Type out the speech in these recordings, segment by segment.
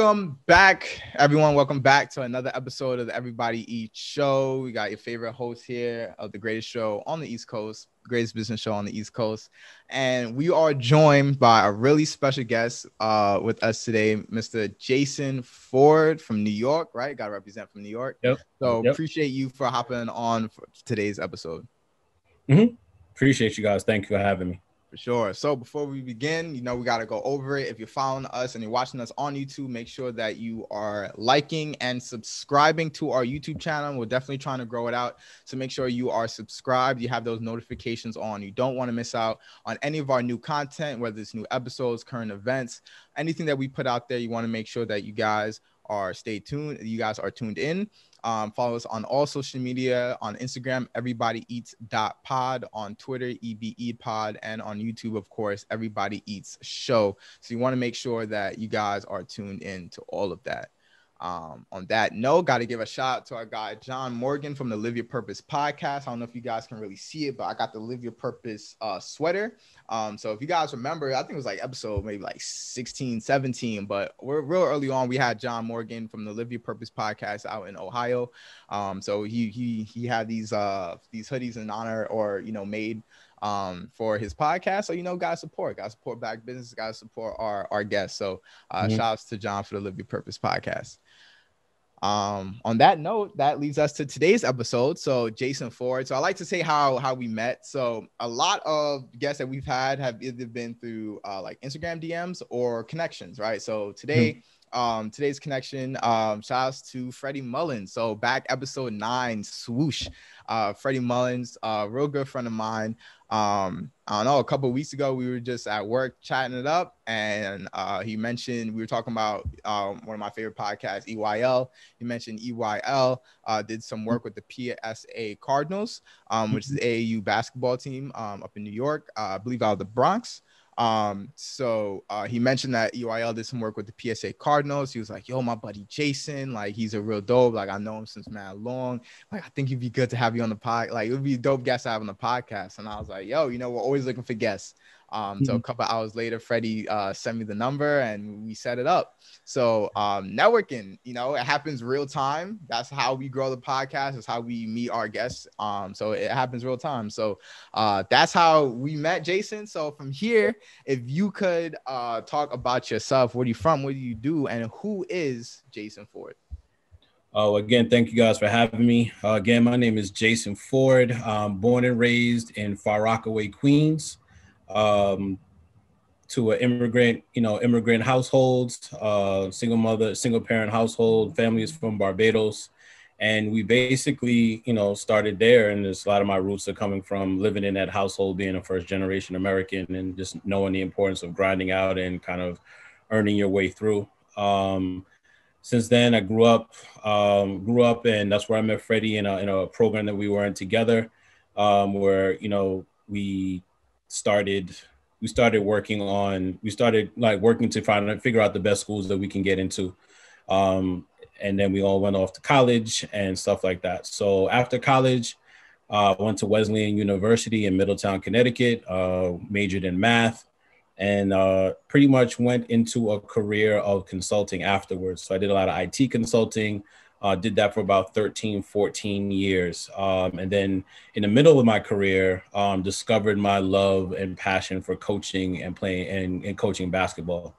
Welcome back, everyone. Welcome back to another episode of the Everybody Eats show. We got your favorite host here of the greatest show on the East Coast, greatest business show on the East Coast. And we are joined by a really special guest uh, with us today, Mr. Jason Forde from New York, right? Got to represent from New York. Yep. So Yep. appreciate you for hopping on for today's episode. Appreciate you guys. Thank you for having me. For sure. So before we begin, you know, we got to go over it. If you're following us and you're watching us on YouTube, make sure that you are liking and subscribing to our YouTube channel. We're definitely trying to grow it out. So make sure you are subscribed. You have those notifications on. You don't want to miss out on any of our new content, whether it's new episodes, current events, anything that we put out there. You want to make sure that you guys are stay tuned. You guys are tuned in. Um, follow us on all social media on Instagram, everybody eats dot pod, on Twitter, EBE pod, and on YouTube, of course, everybody eats show. So you want to make sure that you guys are tuned in to all of that. Um, on that note, got to give a shout out to our guy John Morgan from the Live Your Purpose podcast. I don't know if you guys can really see it, but I got the Live Your Purpose uh, sweater. Um, so if you guys remember, I think it was like episode maybe like 16, 17, but we're real early on. We had John Morgan from the Live Your Purpose podcast out in Ohio. Um, so he he he had these uh these hoodies in honor or you know made um for his podcast. So you know, guys support, guys support back business, guys support our our guests. So uh Mhm. shout outs to John for the Live Your Purpose podcast. Um, on that note, that leads us to today's episode. So Jason Forde. So I like to say how how we met. So a lot of guests that we've had have either been through uh, like Instagram DMs or connections, right? So today, um, today's connection, um, shout outs to Freddie Mullins. So back episode nine, swoosh. Uh, Freddie Mullins, uh, real good friend of mine. Um, I don't know, a couple of weeks ago, we were just at work chatting it up, and uh, he mentioned we were talking about um, one of my favorite podcasts, EYL. He mentioned EYL uh, did some work with the PSA Cardinals, um, which is the AAU basketball team um, up in New York, uh, I believe out of the Bronx. Um, so uh, he mentioned that EYL did some work with the PSA Cardinals. He was like, "Yo, my buddy Jason, like he's a real dope. Like I know him since mad long. Like I think it'd be good to have you on the pod. Like it would be dope guest to have on the podcast." And I was like, "Yo, you know, we're always looking for guests." Um, so a couple hours later, Freddie uh, sent me the number and we set it up. So um, networking, you know, it happens real time. That's how we grow the podcast. It's how we meet our guests. Um, so it happens real time. So uh, that's how we met Jason. So from here, if you could uh, talk about yourself, where you from, what do you do, and who is Jason Forde? Oh, again, thank you guys for having me. Uh, again, my name is Jason Forde. Um, born and raised in Far Rockaway, Queens, um, to an immigrant, you know, immigrant households, uh, single mother, single parent household. families from Barbados, and we basically, you know, started there. And there's a lot of my roots are coming from living in that household, being a first generation American, and just knowing the importance of grinding out and kind of earning your way through. Um, since then, I grew up, um, grew up, and that's where I met Freddie in a, in a program that we were in together, um, where you know we started, we started working on, we started like working to find and figure out the best schools that we can get into, um, and then we all went off to college and stuff like that. So after college, uh, went to Wesleyan University in Middletown, Connecticut, uh, majored in math and uh, pretty much went into a career of consulting afterwards. So I did a lot of IT consulting, uh, did that for about 13, 14 years. Um, and then in the middle of my career, um, discovered my love and passion for coaching and playing and, and coaching basketball.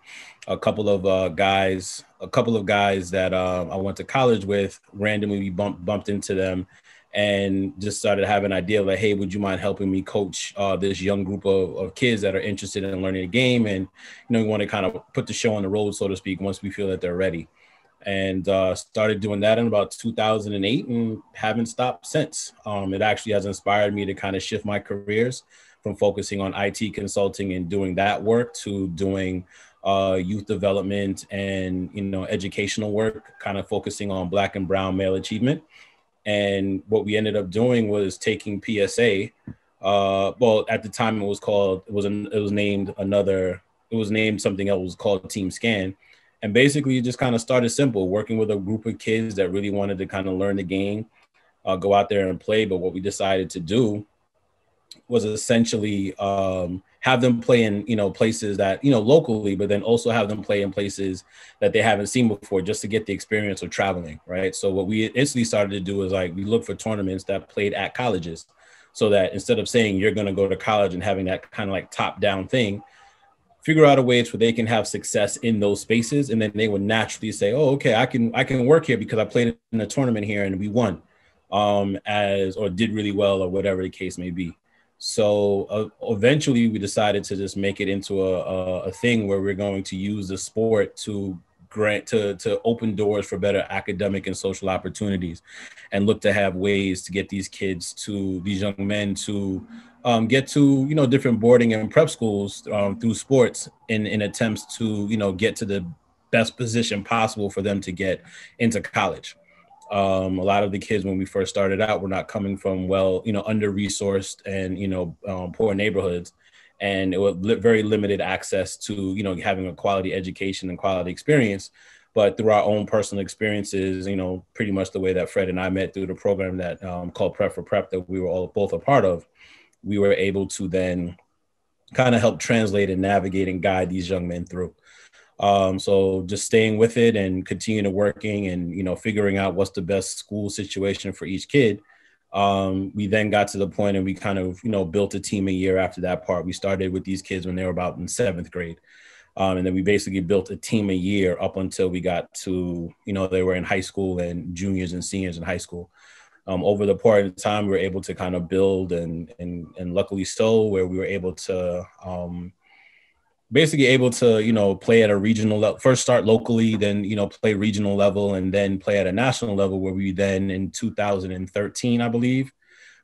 A couple of uh, guys, a couple of guys that uh, I went to college with, randomly bumped, bumped into them and just started having an idea like, hey, would you mind helping me coach uh, this young group of, of kids that are interested in learning the game? And, you know, we want to kind of put the show on the road, so to speak, once we feel that they're ready. And uh, started doing that in about 2008 and haven't stopped since. Um, it actually has inspired me to kind of shift my careers from focusing on IT consulting and doing that work to doing uh, youth development and, you know, educational work, kind of focusing on Black and Brown male achievement. And what we ended up doing was taking PSA. Uh, well, at the time it was called it was an, it was named another it was named something else. It was called Team Scan, and basically it just kind of started simple, working with a group of kids that really wanted to kind of learn the game, uh, go out there and play. But what we decided to do was essentially um, have them play in you know places that you know locally but then also have them play in places that they haven't seen before just to get the experience of traveling right so what we instantly started to do is like we look for tournaments that played at colleges so that instead of saying you're going to go to college and having that kind of like top down thing figure out a way to where they can have success in those spaces and then they would naturally say oh okay i can i can work here because i played in a tournament here and we won um as or did really well or whatever the case may be. So uh, eventually, we decided to just make it into a, a, a, thing where we're going to use the sport to grant to to open doors for better academic and social opportunities, and look to have ways to get these kids to these young men to um, get to you know different boarding and prep schools um, through sports in in attempts to you know get to the best position possible for them to get into college. Um, a lot of the kids when we first started out were not coming from well, you know, under resourced and you know um, poor neighborhoods, and it was li- very limited access to you know having a quality education and quality experience. But through our own personal experiences, you know, pretty much the way that Fred and I met through the program that um, called Prep for Prep that we were all both a part of, we were able to then kind of help translate and navigate and guide these young men through. Um, so just staying with it and continuing to working and you know figuring out what's the best school situation for each kid. Um, we then got to the point and we kind of you know built a team a year after that part. We started with these kids when they were about in seventh grade. Um, and then we basically built a team a year up until we got to you know they were in high school and juniors and seniors in high school um, over the part of time we were able to kind of build and and and luckily so where we were able to um, basically able to you know play at a regional level first start locally then you know play regional level and then play at a national level where we then in 2013 i believe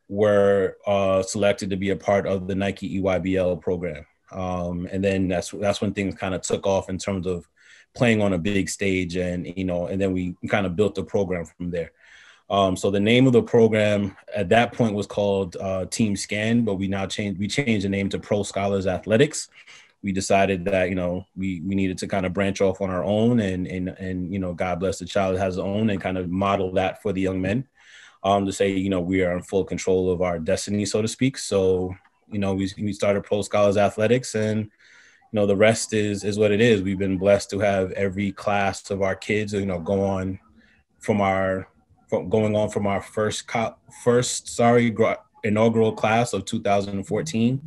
were uh, selected to be a part of the nike EYBL program. Um, and then that's that's when things kind of took off in terms of playing on a big stage and you know and then we kind of built the program from there um, so the name of the program at that point was called uh, Team Scan, but we now changed we changed the name to Pro Scholars Athletics. We decided that you know we we needed to kind of branch off on our own and and and you know God bless the child has own and kind of model that for the young men. Um to say you know we are in full control of our destiny so to speak. So you know we we started pro scholars athletics and you know the rest is is what it is. We've been blessed to have every class of our kids you know go on from our from going on from our first co- first sorry inaugural class of 2014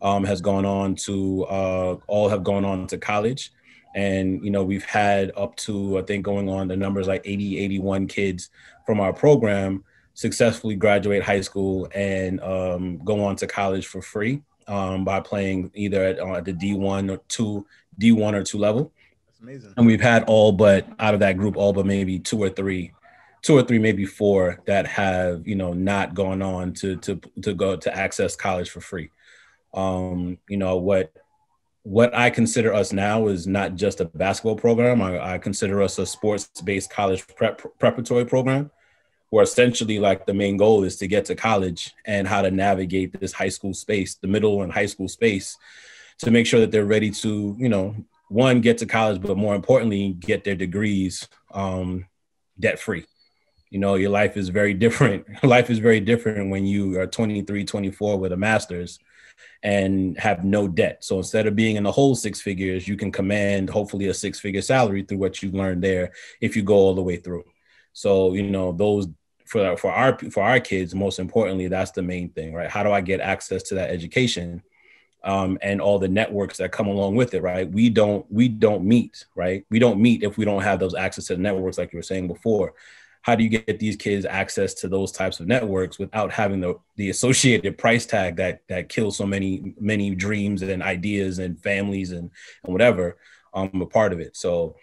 um, has gone on to uh, all have gone on to college. And you know we've had up to i think going on the numbers like 80 81 kids from our program successfully graduate high school and um, go on to college for free um, by playing either at, uh, at the d1 or 2 d1 or 2 level. That's amazing. And we've had all but out of that group all but maybe two or three two or three maybe four that have you know not gone on to to to go to access college for free um, you know what what I consider us now is not just a basketball program. I, I consider us a sports-based college prep, preparatory program, where essentially like the main goal is to get to college and how to navigate this high school space, the middle and high school space, to make sure that they're ready to, you know, one get to college, but more importantly, get their degrees um, debt free. You know, your life is very different. life is very different when you are 23, 24 with a master's and have no debt. So instead of being in the whole six figures, you can command hopefully a six figure salary through what you've learned there if you go all the way through. So, you know, those for for our for our kids, most importantly, that's the main thing, right? How do I get access to that education? Um, and all the networks that come along with it, right? We don't we don't meet, right? We don't meet if we don't have those access to the networks, like you were saying before how do you get these kids access to those types of networks without having the the associated price tag that that kills so many many dreams and ideas and families and, and whatever um a part of it. So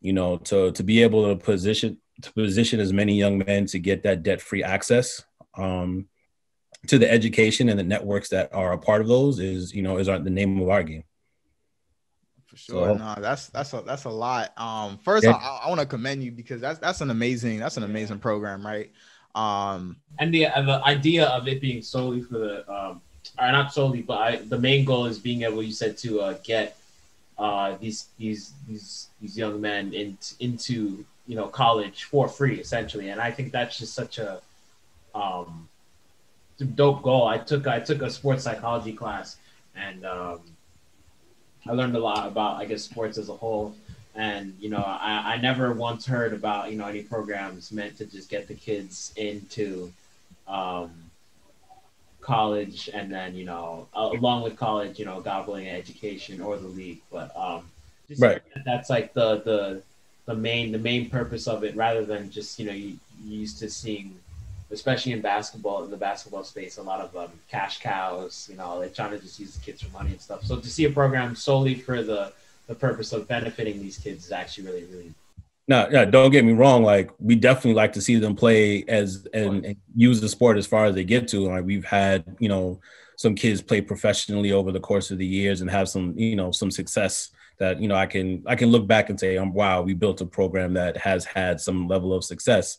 you know to to be able to position to position as many young men to get that debt free access um to the education and the networks that are a part of those is you know is our, the name of our game for sure. So, no, that's that's a that's a lot. Um, first, yeah. I, I want to commend you because that's that's an amazing that's an amazing program, right? Um, and the uh, the idea of it being solely for the um, or not solely, but I, the main goal is being able, you said, to uh, get uh, these these these these young men in, into you know college for free, essentially. And I think that's just such a um, dope goal. I took I took a sports psychology class and um, I learned a lot about I guess sports as a whole. And you know, I, I never once heard about you know any programs meant to just get the kids into um, college and then you know along with college you know gobbling education or the league but um right that's like the the the main the main purpose of it rather than just you know you, you used to seeing especially in basketball in the basketball space a lot of um, cash cows you know they're trying to just use the kids for money and stuff so to see a program solely for the the purpose of benefiting these kids is actually really really no, no, don't get me wrong. Like we definitely like to see them play as and, and, use the sport as far as they get to. Like we've had, you know, some kids play professionally over the course of the years and have some, you know, some success that you know I can I can look back and say, um, wow, we built a program that has had some level of success.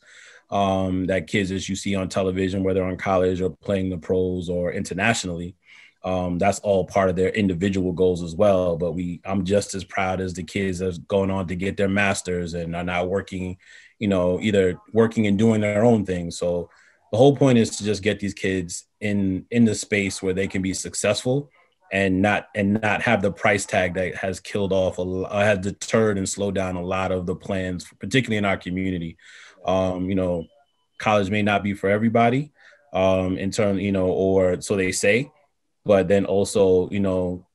Um, that kids as you see on television, whether on college or playing the pros or internationally, um, that's all part of their individual goals as well. But we, I'm just as proud as the kids that's going on to get their masters and are now working, you know, either working and doing their own thing. So the whole point is to just get these kids in in the space where they can be successful and not and not have the price tag that has killed off a has deterred and slowed down a lot of the plans particularly in our community um, you know college may not be for everybody um, in terms you know or so they say but then also you know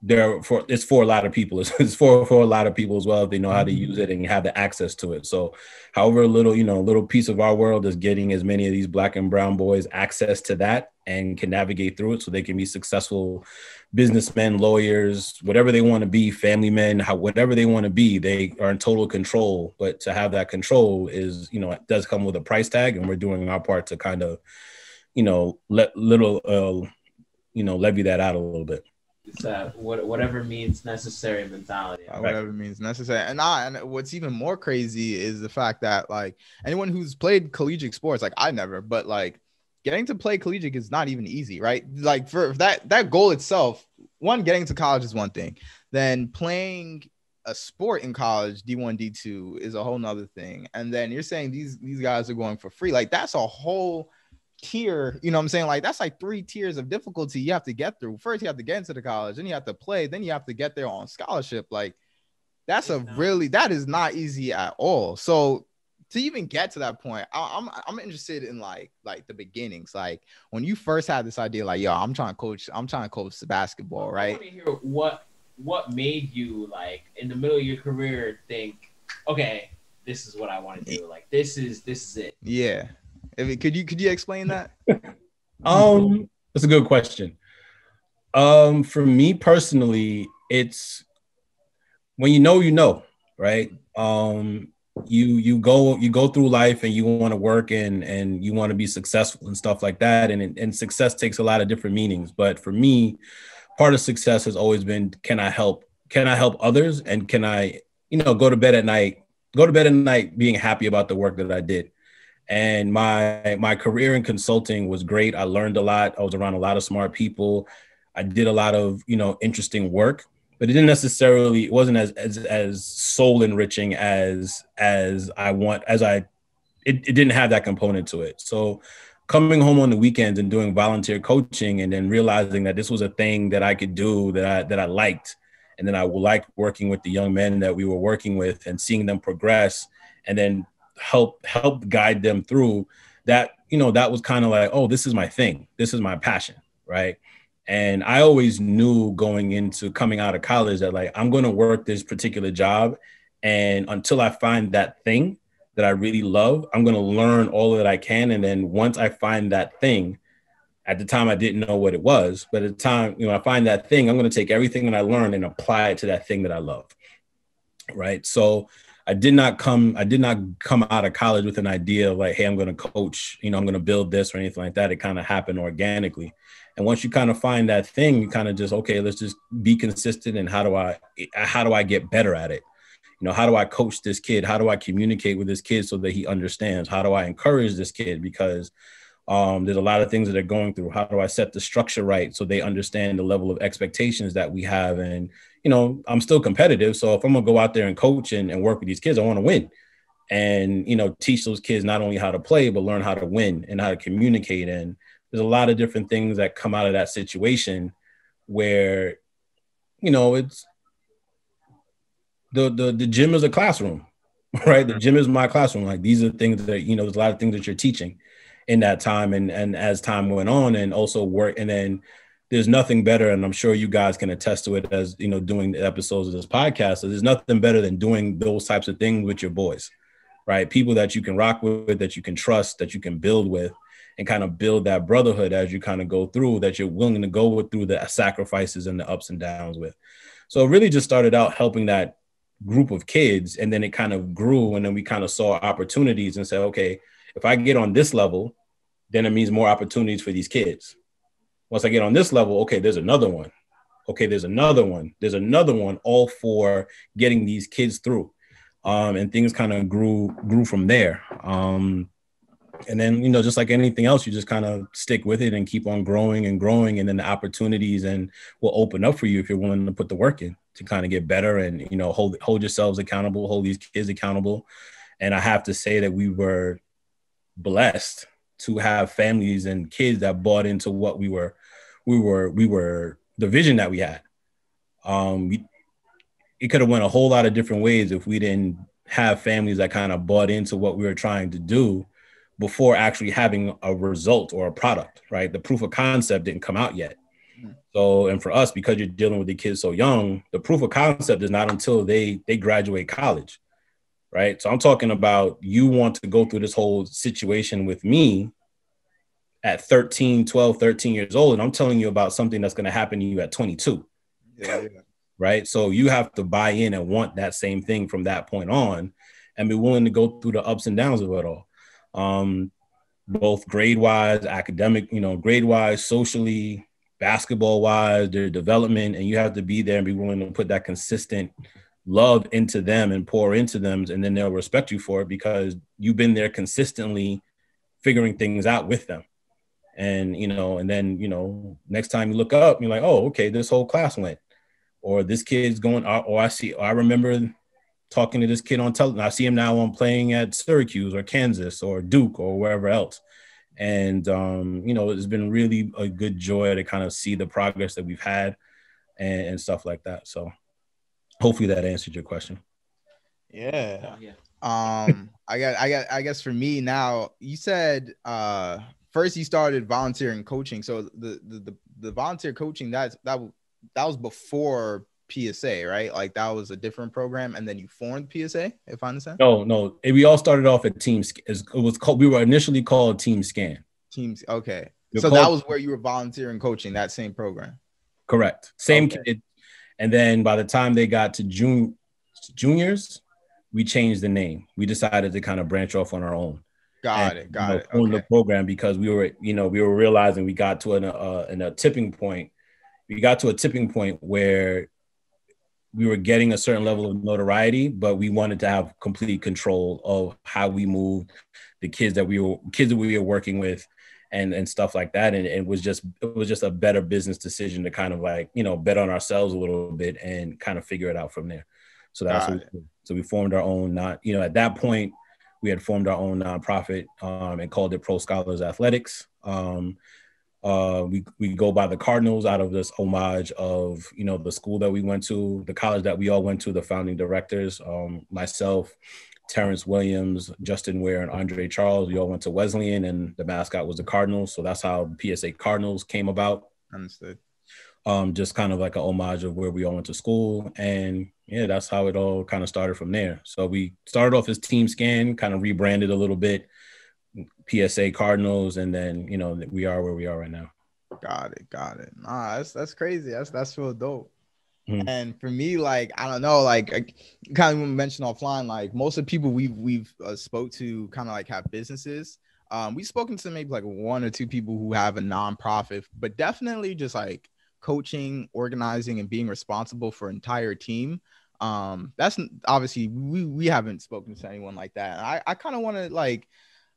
there for it's for a lot of people. It's, it's for for a lot of people as well if they know how to use it and have the access to it. So however little you know little piece of our world is getting as many of these black and brown boys access to that and can navigate through it so they can be successful businessmen lawyers whatever they want to be family men how, whatever they want to be they are in total control. But to have that control is you know it does come with a price tag and we're doing our part to kind of you know let little uh, you know levy that out a little bit it's what, whatever means necessary mentality. Right. Whatever means necessary. And I, and what's even more crazy is the fact that like anyone who's played collegiate sports, like I never, but like getting to play collegiate is not even easy, right? Like for that that goal itself, one getting to college is one thing. Then playing a sport in college, D1, D2 is a whole nother thing. And then you're saying these these guys are going for free. Like that's a whole tier, you know what I'm saying? Like that's like three tiers of difficulty you have to get through. First, you have to get into the college, then you have to play, then you have to get there on scholarship. Like that's it's a not. really that is not easy at all. So to even get to that point, I, am I'm, I'm interested in like like the beginnings, like when you first had this idea, like yo, I'm trying to coach, I'm trying to coach the basketball, right? I want to hear what what made you like in the middle of your career think, okay, this is what I want to do. Like this is this is it. Yeah. If could you could you explain that? um, that's a good question. Um, for me personally, it's when you know you know, right? Um, you you go you go through life and you want to work and and you want to be successful and stuff like that, and and success takes a lot of different meanings. But for me, part of success has always been can I help can I help others and can I you know go to bed at night go to bed at night being happy about the work that I did and my my career in consulting was great. I learned a lot. I was around a lot of smart people. I did a lot of you know interesting work but it didn't necessarily it wasn't as as, as soul enriching as as i want as i it, it didn't have that component to it. So coming home on the weekends and doing volunteer coaching and then realizing that this was a thing that i could do that i that i liked. And then i liked working with the young men that we were working with and seeing them progress. And then help help guide them through that you know that was kind of like oh this is my thing. This is my passion right? And i always knew going into coming out of college that like i'm going to work this particular job and until i find that thing that i really love i'm going to learn all that i can. And then once i find that thing at the time i didn't know what it was but at the time you know i find that thing i'm going to take everything that i learned and apply it to that thing that i love right? So I did not come I did not come out of college with an idea of like, hey, I'm going to coach, you know, I'm going to build this or anything like that. It kind of happened organically. And once you kind of find that thing, you kind of just okay, let's just be consistent and how do I how do I get better at it? You know, how do I coach this kid? How do I communicate with this kid so that he understands? How do I encourage this kid because um, there's a lot of things that they're going through. How do I set the structure right so they understand the level of expectations that we have? And, you know, I'm still competitive. So if I'm gonna go out there and coach and, and work with these kids, I want to win. And, you know, teach those kids not only how to play, but learn how to win and how to communicate. And there's a lot of different things that come out of that situation where you know it's the the the gym is a classroom right the gym is my classroom like these are things that you know there's a lot of things that you're teaching in that time and and as time went on and also work and then there's nothing better and i'm sure you guys can attest to it as you know doing the episodes of this podcast there's nothing better than doing those types of things with your boys right? People that you can rock with that you can trust that you can build with and kind of build that brotherhood as you kind of go through that you're willing to go with through the sacrifices and the ups and downs with. So it really just started out helping that group of kids and then it kind of grew and then we kind of saw opportunities and said okay if i get on this level then it means more opportunities for these kids once i get on this level okay there's another one. Okay there's another one. There's another one all for getting these kids through. Um, and things kind of grew grew from there. Um, and then you know just like anything else you just kind of stick with it and keep on growing and growing. And then the opportunities and will open up for you if you're willing to put the work in to kind of get better and you know hold hold yourselves accountable hold these kids accountable. And i have to say that we were blessed to have families and kids that bought into what we were we were we were the vision that we had um we, it could have went a whole lot of different ways if we didn't have families that kind of bought into what we were trying to do before actually having a result or a product, right? The proof of concept didn't come out yet. Hmm. So, and for us, because you're dealing with the kids so young, the proof of concept is not until they they graduate college, right? So I'm talking about you want to go through this whole situation with me at 13, 12, 13 years old, and I'm telling you about something that's going to happen to you at 22. Yeah, yeah. Right. So you have to buy in and want that same thing from that point on and be willing to go through the ups and downs of it all um, both grade wise, academic, you know, grade wise, socially, basketball wise, their development, and you have to be there and be willing to put that consistent love into them and pour into them, and then they'll respect you for it because you've been there consistently figuring things out with them. And you know, and then you know, next time you look up, you're like, oh, okay, this whole class went, or this kid's going, or, or I see, or I remember talking to this kid on television. I see him now on playing at Syracuse or Kansas or Duke or wherever else. And um, you know, it's been really a good joy to kind of see the progress that we've had and, and stuff like that. So hopefully that answered your question. Yeah. yeah. Um, I got, I got, I guess for me now, you said uh first you started volunteering coaching. So the the the, the volunteer coaching that's that that was before PSA, right? Like that was a different program, and then you formed PSA, if I understand. No, no, we all started off at Team. It was called. We were initially called Team Scan. Teams. Okay, so that was where you were volunteering coaching that same program. Correct. Same okay. kid, and then by the time they got to June juniors, we changed the name. We decided to kind of branch off on our own. Got and, it. Got you know, it. Okay. The program because we were, you know, we were realizing we got to an uh, in a tipping point. We got to a tipping point where we were getting a certain level of notoriety, but we wanted to have complete control of how we moved, the kids that we were kids that we were working with, and and stuff like that. And it was just it was just a better business decision to kind of like you know bet on ourselves a little bit and kind of figure it out from there. So that's what we, so we formed our own not you know at that point we had formed our own nonprofit um, and called it Pro Scholars Athletics. Um, uh, we we go by the Cardinals out of this homage of you know the school that we went to, the college that we all went to, the founding directors, um, myself, Terrence Williams, Justin Ware, and Andre Charles. We all went to Wesleyan, and the mascot was the Cardinals. So that's how the PSA Cardinals came about. Understood. Um, just kind of like a homage of where we all went to school, and yeah, that's how it all kind of started from there. So we started off as Team Scan, kind of rebranded a little bit PSA Cardinals, and then you know we are where we are right now. Got it, got it. Nah, that's that's crazy. That's that's real dope. Mm-hmm. And for me, like I don't know, like I kind of mentioned offline, like most of the people we've we've uh, spoke to, kind of like have businesses. Um, we've spoken to maybe like one or two people who have a nonprofit, but definitely just like coaching, organizing, and being responsible for entire team. Um, that's obviously we we haven't spoken to anyone like that. I I kind of want to like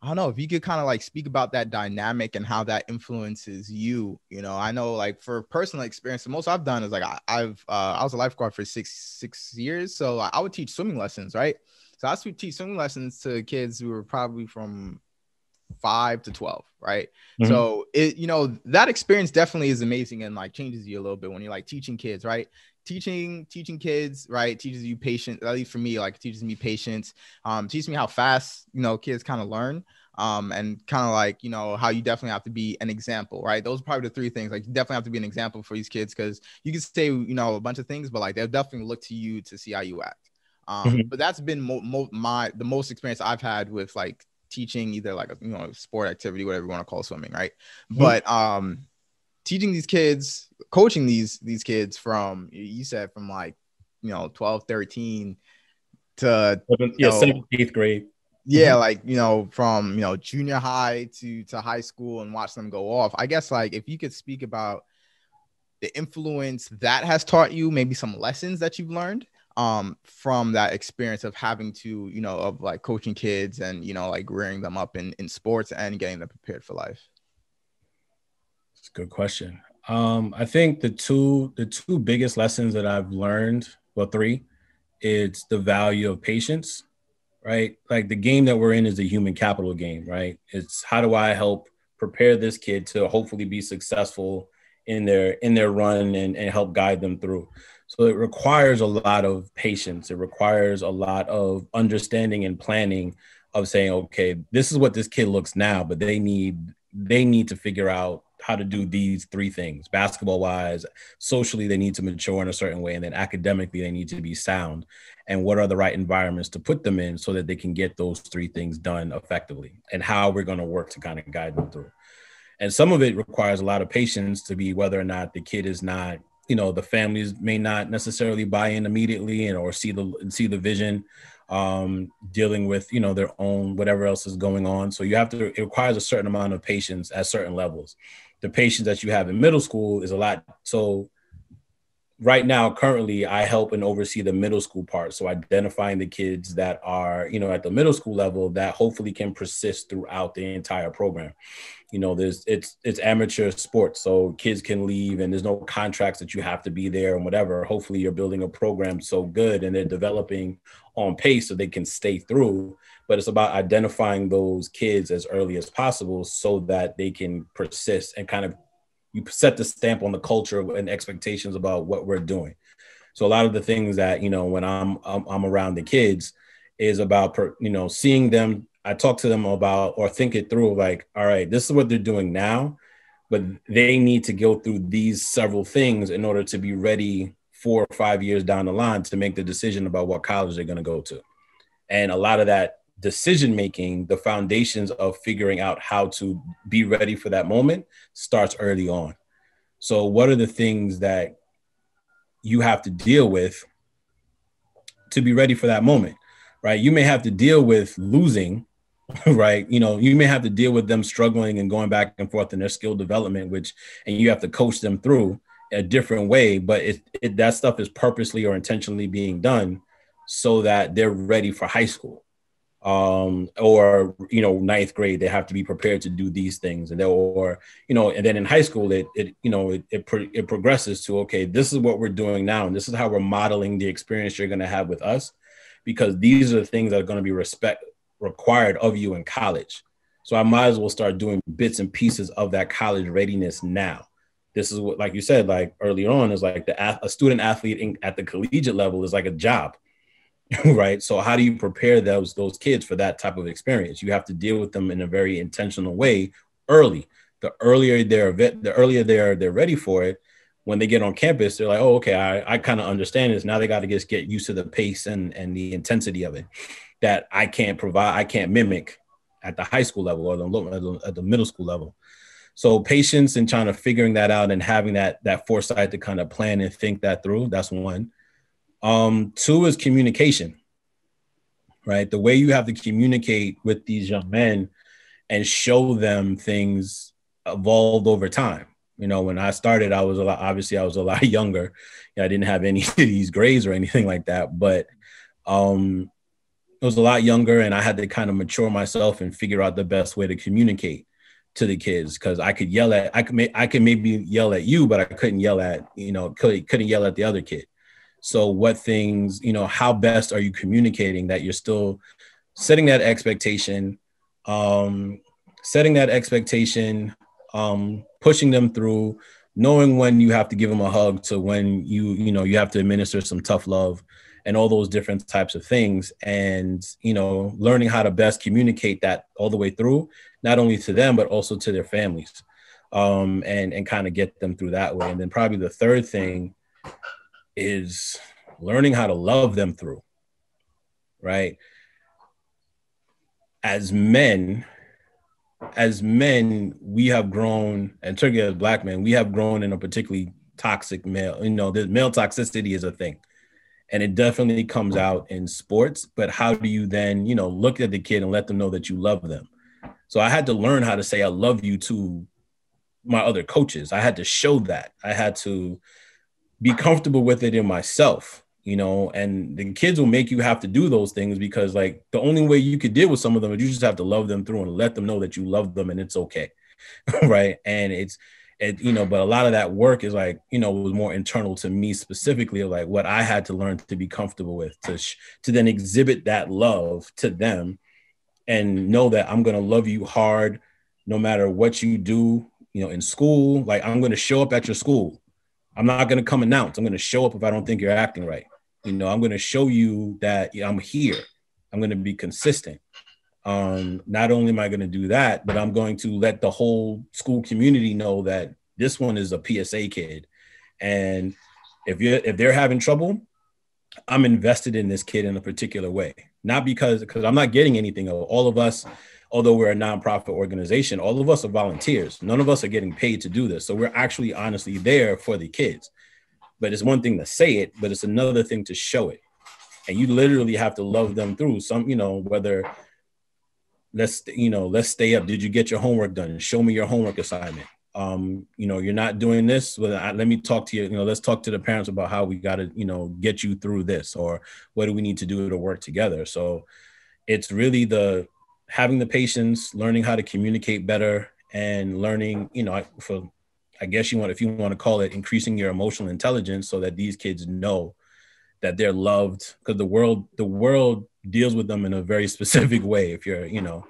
I don't know if you could kind of like speak about that dynamic and how that influences you. You know, I know like for personal experience, the most I've done is like I, have uh, I was a lifeguard for six six years, so I would teach swimming lessons, right? So I would teach swimming lessons to kids who were probably from five to 12, right? Mm-hmm. So it, you know, that experience definitely is amazing and like changes you a little bit when you're like teaching kids, right? Teaching, teaching kids, right? Teaches you patience, at least for me, like teaches me patience, um, teaches me how fast, you know, kids kind of learn. Um, and kind of like you know how you definitely have to be an example, right? Those are probably the three things. Like you definitely have to be an example for these kids because you can say you know a bunch of things, but like they'll definitely look to you to see how you act. Um, mm-hmm. But that's been mo- mo- my the most experience I've had with like teaching either like a you know sport activity, whatever you want to call swimming, right? Mm-hmm. But um, teaching these kids, coaching these these kids from you said from like you know 12, 13 to yeah, seventh, eighth grade. Yeah, mm-hmm. like you know, from you know junior high to to high school and watch them go off. I guess like if you could speak about the influence that has taught you, maybe some lessons that you've learned um from that experience of having to you know of like coaching kids and you know like rearing them up in in sports and getting them prepared for life good question. Um i think the two the two biggest lessons that i've learned well three it's the value of patience right? Like the game that we're in is a human capital game right? It's how do i help prepare this kid to hopefully be successful in their in their run and, and help guide them through. So it requires a lot of patience. It requires a lot of understanding and planning of saying, okay, this is what this kid looks now, but they need they need to figure out how to do these three things basketball wise socially they need to mature in a certain way and then academically they need to be sound. And what are the right environments to put them in so that they can get those three things done effectively and how we're going to work to kind of guide them through. And some of it requires a lot of patience to be whether or not the kid is not you know the families may not necessarily buy in immediately and or see the see the vision um, dealing with you know their own whatever else is going on. So you have to it requires a certain amount of patience at certain levels the patience that you have in middle school is a lot. So right now currently i help and oversee the middle school part. So identifying the kids that are you know at the middle school level that hopefully can persist throughout the entire program. You know there's it's it's amateur sports so kids can leave and there's no contracts that you have to be there and whatever. Hopefully you're building a program so good and they're developing on pace so they can stay through but it's about identifying those kids as early as possible so that they can persist and kind of you set the stamp on the culture and expectations about what we're doing so a lot of the things that you know when i'm i'm, I'm around the kids is about per, you know seeing them I talk to them about or think it through like, all right, this is what they're doing now, but they need to go through these several things in order to be ready four or five years down the line to make the decision about what college they're going to go to. And a lot of that decision making, the foundations of figuring out how to be ready for that moment starts early on. So, what are the things that you have to deal with to be ready for that moment? Right? You may have to deal with losing right? You know, you may have to deal with them struggling and going back and forth in their skill development, which and you have to coach them through a different way. But it, it that stuff is purposely or intentionally being done so that they're ready for high school um or you know ninth grade they have to be prepared to do these things and they, or you know and then in high school it, it you know it, it, pro- it progresses to okay this is what we're doing now and this is how we're modeling the experience you're going to have with us because these are the things that are going to be respect required of you in college. So I might as well start doing bits and pieces of that college readiness now. This is what, like you said, like earlier on, is like the a student athlete in, at the collegiate level is like a job, right? So how do you prepare those those kids for that type of experience? You have to deal with them in a very intentional way early. The earlier they're the earlier they're they're ready for it, when they get on campus, they're like, oh, okay, I, I kind of understand this. Now they got to just get used to the pace and, and the intensity of it that I can't provide, I can't mimic at the high school level or the, at the middle school level. So patience and trying to figuring that out and having that that foresight to kind of plan and think that through. That's one. Um, two is communication, right? The way you have to communicate with these young men and show them things evolved over time. You know, when I started, I was a lot, obviously I was a lot younger. I didn't have any of these grades or anything like that, but um, I was a lot younger and I had to kind of mature myself and figure out the best way to communicate to the kids because I could yell at I could I could maybe yell at you, but I couldn't yell at you know could, couldn't yell at the other kid. So what things you know how best are you communicating that you're still setting that expectation, um, setting that expectation, um, pushing them through, knowing when you have to give them a hug to when you you know you have to administer some tough love and all those different types of things and you know learning how to best communicate that all the way through not only to them but also to their families um, and and kind of get them through that way. And then probably the third thing is learning how to love them through right as men as men, we have grown, and particularly as black men, we have grown in a particularly toxic male. You know, the male toxicity is a thing, and it definitely comes out in sports. But how do you then, you know, look at the kid and let them know that you love them? So I had to learn how to say I love you to my other coaches. I had to show that. I had to be comfortable with it in myself you know and the kids will make you have to do those things because like the only way you could deal with some of them is you just have to love them through and let them know that you love them and it's okay right? And it's it you know but a lot of that work is like you know was more internal to me specifically like what i had to learn to be comfortable with to sh- to then exhibit that love to them and know that i'm going to love you hard no matter what you do you know in school. Like i'm going to show up at your school i'm not going to come announce i'm going to show up if i don't think you're acting right you know, I'm going to show you that I'm here. I'm going to be consistent. Um, not only am I going to do that, but I'm going to let the whole school community know that this one is a PSA kid. And if you if they're having trouble, I'm invested in this kid in a particular way. Not because because I'm not getting anything. Of all of us, although we're a nonprofit organization, all of us are volunteers. None of us are getting paid to do this. So we're actually honestly there for the kids. But it's one thing to say it, but it's another thing to show it. And you literally have to love them through some, you know, whether let's, you know, let's stay up. Did you get your homework done? Show me your homework assignment. Um, you know, you're not doing this. Well, I, let me talk to you. You know, let's talk to the parents about how we got to, you know, get you through this, or what do we need to do to work together. So, it's really the having the patience, learning how to communicate better, and learning, you know, for I guess you want, if you want to call it, increasing your emotional intelligence, so that these kids know that they're loved, because the world, the world deals with them in a very specific way. If you're, you know,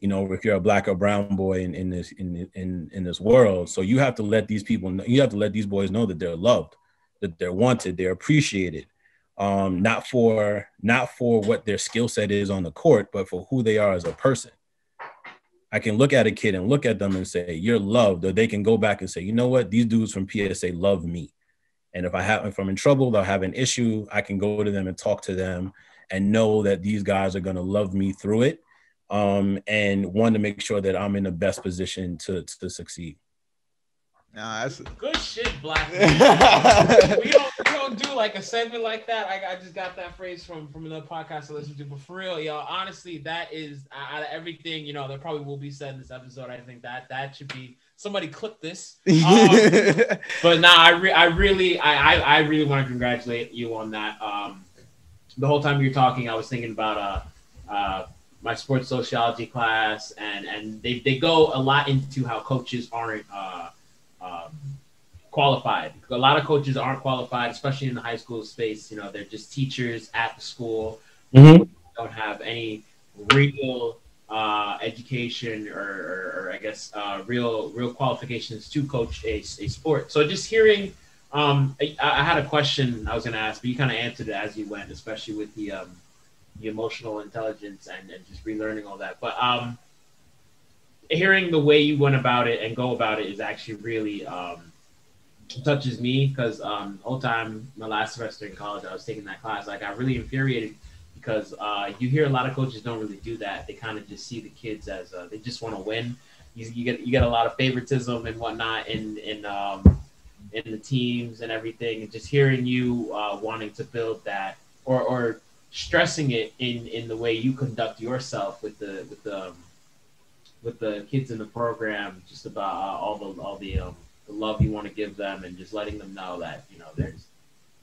you know, if you're a black or brown boy in, in this in in in this world, so you have to let these people, know, you have to let these boys know that they're loved, that they're wanted, they're appreciated, um, not for not for what their skill set is on the court, but for who they are as a person. I can look at a kid and look at them and say, you're loved, or they can go back and say, you know what, these dudes from PSA love me. And if I have if I'm in trouble or have an issue, I can go to them and talk to them and know that these guys are gonna love me through it. Um, and want to make sure that I'm in the best position to to succeed. Nah, that's good shit, Black. we, don't, we don't do like a segment like that. I, I just got that phrase from from another podcast I listened to. But for real, y'all, honestly, that is out of everything. You know, there probably will be said in this episode. I think that that should be somebody clip this. Um, but nah, I re- I really I, I, I really want to congratulate you on that. Um, the whole time you were talking, I was thinking about uh uh my sports sociology class, and and they they go a lot into how coaches aren't uh um, qualified. A lot of coaches aren't qualified, especially in the high school space. You know, they're just teachers at the school. Mm-hmm. Don't have any real uh, education or, or, or, I guess uh, real real qualifications to coach a, a sport. So just hearing, um, I, I, had a question I was going to ask, but you kind of answered it as you went, especially with the um, the emotional intelligence and, and just relearning all that. But um, hearing the way you went about it and go about it is actually really um, touches me because um, whole time my last semester in college I was taking that class I got really infuriated because uh, you hear a lot of coaches don't really do that. They kind of just see the kids as uh, they just want to win. You, you, get you get a lot of favoritism and whatnot in in um, in the teams and everything and just hearing you uh, wanting to build that or or stressing it in in the way you conduct yourself with the with the um, with the kids in the program, just about uh, all the all the um, the love you want to give them, and just letting them know that you know there's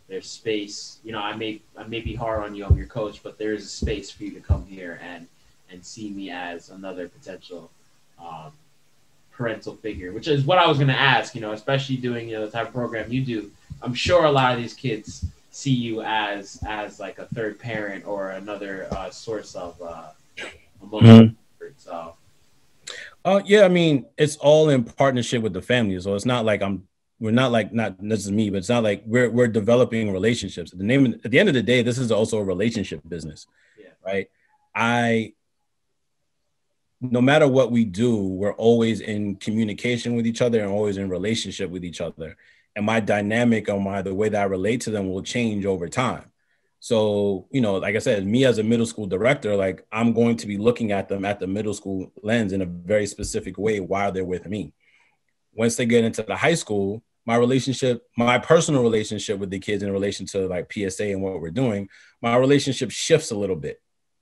there's space. You know, I may I may be hard on you, I'm your coach, but there is a space for you to come here and and see me as another potential um, parental figure, which is what I was going to ask. You know, especially doing you know the type of program you do. I'm sure a lot of these kids see you as as like a third parent or another uh, source of uh, emotional mm-hmm. So Uh, yeah, I mean, it's all in partnership with the family. So it's not like I'm, we're not like, not this is me, but it's not like we're, we're developing relationships. At the name, at the end of the day, this is also a relationship business, yeah. right? I, no matter what we do, we're always in communication with each other and always in relationship with each other. And my dynamic on my, the way that I relate to them will change over time. So, you know, like I said, me as a middle school director, like I'm going to be looking at them at the middle school lens in a very specific way while they're with me. Once they get into the high school, my relationship, my personal relationship with the kids in relation to like PSA and what we're doing, my relationship shifts a little bit,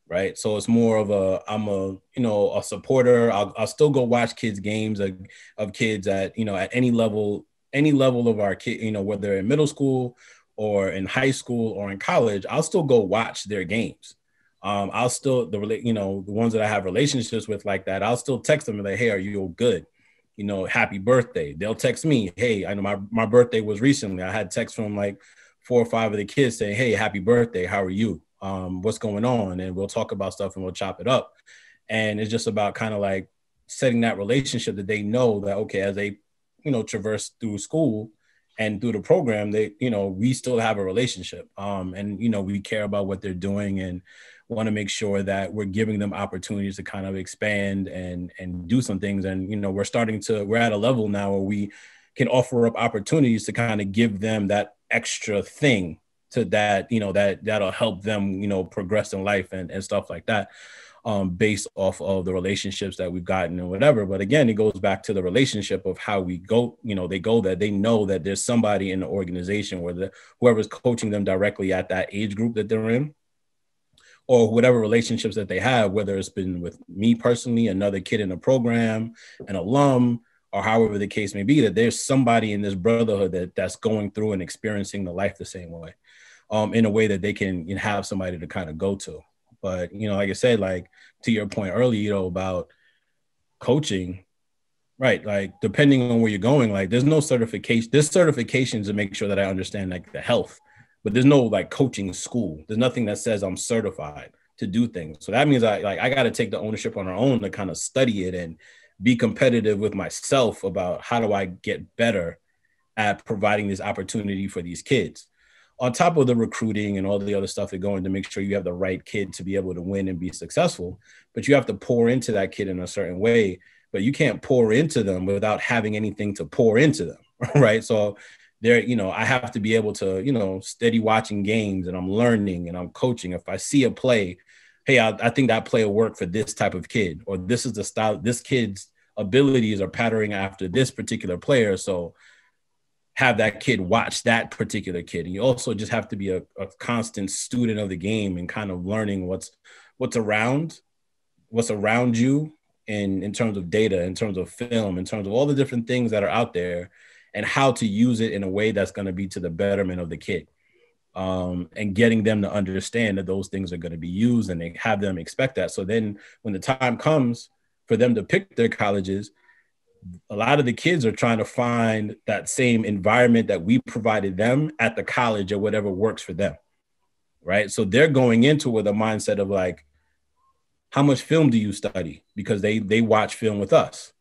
right? So it's more of a, I'm a, you know, a supporter. I'll, I'll still go watch kids games of, of kids at, you know, at any level, any level of our kid, you know, whether in middle school or in high school or in college, I'll still go watch their games. Um, I'll still the you know the ones that I have relationships with like that. I'll still text them and like, hey, are you good? You know, happy birthday. They'll text me, hey, I know my my birthday was recently. I had text from like four or five of the kids saying, hey, happy birthday. How are you? Um, what's going on? And we'll talk about stuff and we'll chop it up. And it's just about kind of like setting that relationship that they know that okay, as they you know traverse through school, and through the program they you know we still have a relationship. Um, and you know we care about what they're doing and want to make sure that we're giving them opportunities to kind of expand and and do some things. And you know we're starting to we're at a level now where we can offer up opportunities to kind of give them that extra thing to that you know that that'll help them you know progress in life and, and stuff like that um, based off of the relationships that we've gotten and whatever. But again, it goes back to the relationship of how we go. You know, they go that they know that there's somebody in the organization where the whoever's coaching them directly at that age group that they're in, or whatever relationships that they have, whether it's been with me personally, another kid in the program, an alum, or however the case may be, that there's somebody in this brotherhood that that's going through and experiencing the life the same way, um, in a way that they can you know, have somebody to kind of go to. But you know, like I said, like to your point earlier, you know, about coaching, right? Like depending on where you're going, like there's no certification. There's certifications to make sure that I understand like the health, but there's no like coaching school. There's nothing that says I'm certified to do things. So that means I like I got to take the ownership on our own to kind of study it and be competitive with myself about how do I get better at providing this opportunity for these kids on top of the recruiting and all the other stuff that go in to make sure you have the right kid to be able to win and be successful but you have to pour into that kid in a certain way but you can't pour into them without having anything to pour into them right? So there you know i have to be able to you know steady watching games and i'm learning and i'm coaching. If i see a play hey i, I think that play will work for this type of kid or this is the style this kid's abilities are patterning after this particular player. So have that kid watch that particular kid. And you also just have to be a, a constant student of the game and kind of learning what's what's around, what's around you in, in terms of data, in terms of film, in terms of all the different things that are out there and how to use it in a way that's going to be to the betterment of the kid. Um, and getting them to understand that those things are going to be used and they have them expect that. So then when the time comes for them to pick their colleges, a lot of the kids are trying to find that same environment that we provided them at the college or whatever works for them right? So they're going into with a mindset of like how much film do you study? Because they they watch film with us.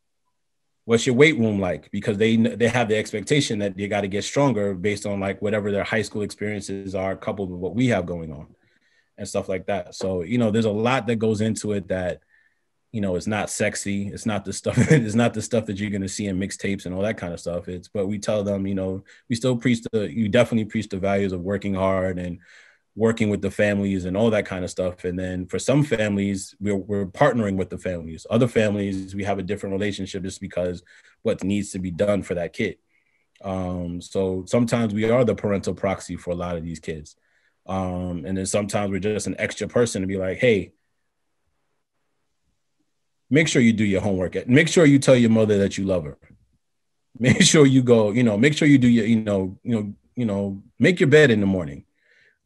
What's your weight room like? Because they they have the expectation that they got to get stronger based on like whatever their high school experiences are coupled with what we have going on and stuff like that. So you know there's a lot that goes into it that you know, it's not sexy. It's not the stuff. it's not the stuff that you're gonna see in mixtapes and all that kind of stuff. It's but we tell them, you know, we still preach the. You definitely preach the values of working hard and working with the families and all that kind of stuff. And then for some families, we're we're partnering with the families. Other families, we have a different relationship just because what needs to be done for that kid. Um, so sometimes we are the parental proxy for a lot of these kids. Um, and then sometimes we're just an extra person to be like, hey, make sure you do your homework. Make sure you tell your mother that you love her. Make sure you go, you know, make sure you do your, you know, you know, you know, make your bed in the morning.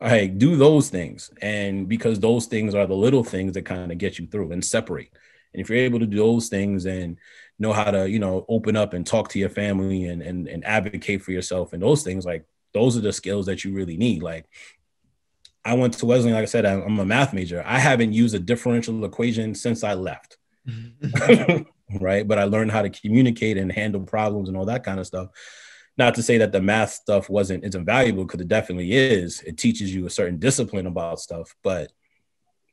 All right, do those things. And because those things are the little things that kind of get you through and separate. And if you're able to do those things and know how to, you know, open up and talk to your family and and, and advocate for yourself and those things, like those are the skills that you really need. Like I went to Wesleyan, like I said, I'm a math major. I haven't used a differential equation since I left. right? But I learned how to communicate and handle problems and all that kind of stuff. Not to say that the math stuff wasn't isn't valuable because it definitely is. It teaches you a certain discipline about stuff, but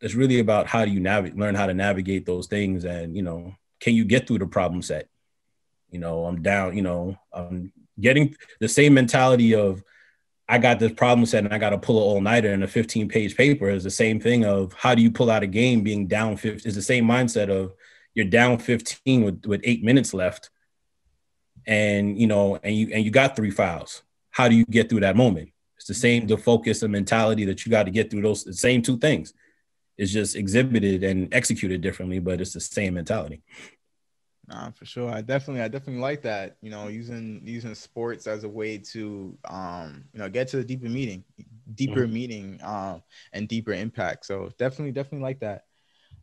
it's really about how do you navigate, learn how to navigate those things, and you know, can you get through the problem set? You know, I'm down. You know, I'm getting the same mentality of I got this problem set and I got to pull an all nighter in a 15 page paper is the same thing of how do you pull out a game being down 50 is the same mindset of you're down 15 with, with eight minutes left and you know and you and you got three fouls how do you get through that moment it's the same the focus and mentality that you got to get through those the same two things it's just exhibited and executed differently but it's the same mentality Nah, for sure. I definitely, I definitely like that. You know, using using sports as a way to, um, you know, get to the deeper meaning, deeper mm-hmm. meaning, um, and deeper impact. So definitely, definitely like that.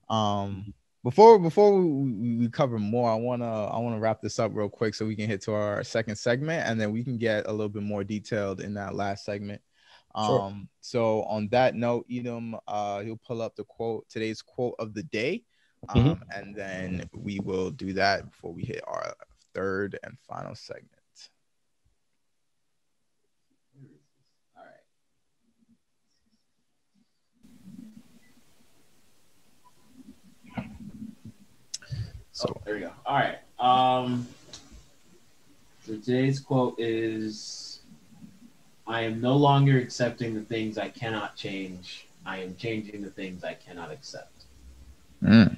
Um, before before we, we cover more, I wanna I wanna wrap this up real quick so we can hit to our second segment, and then we can get a little bit more detailed in that last segment. Sure. Um, so on that note, Edom, uh, he'll pull up the quote today's quote of the day. Mm-hmm. Um, and then we will do that before we hit our third and final segment. So oh, there we go. All right. Um, so today's quote is I am no longer accepting the things I cannot change. I am changing the things I cannot accept. Mm.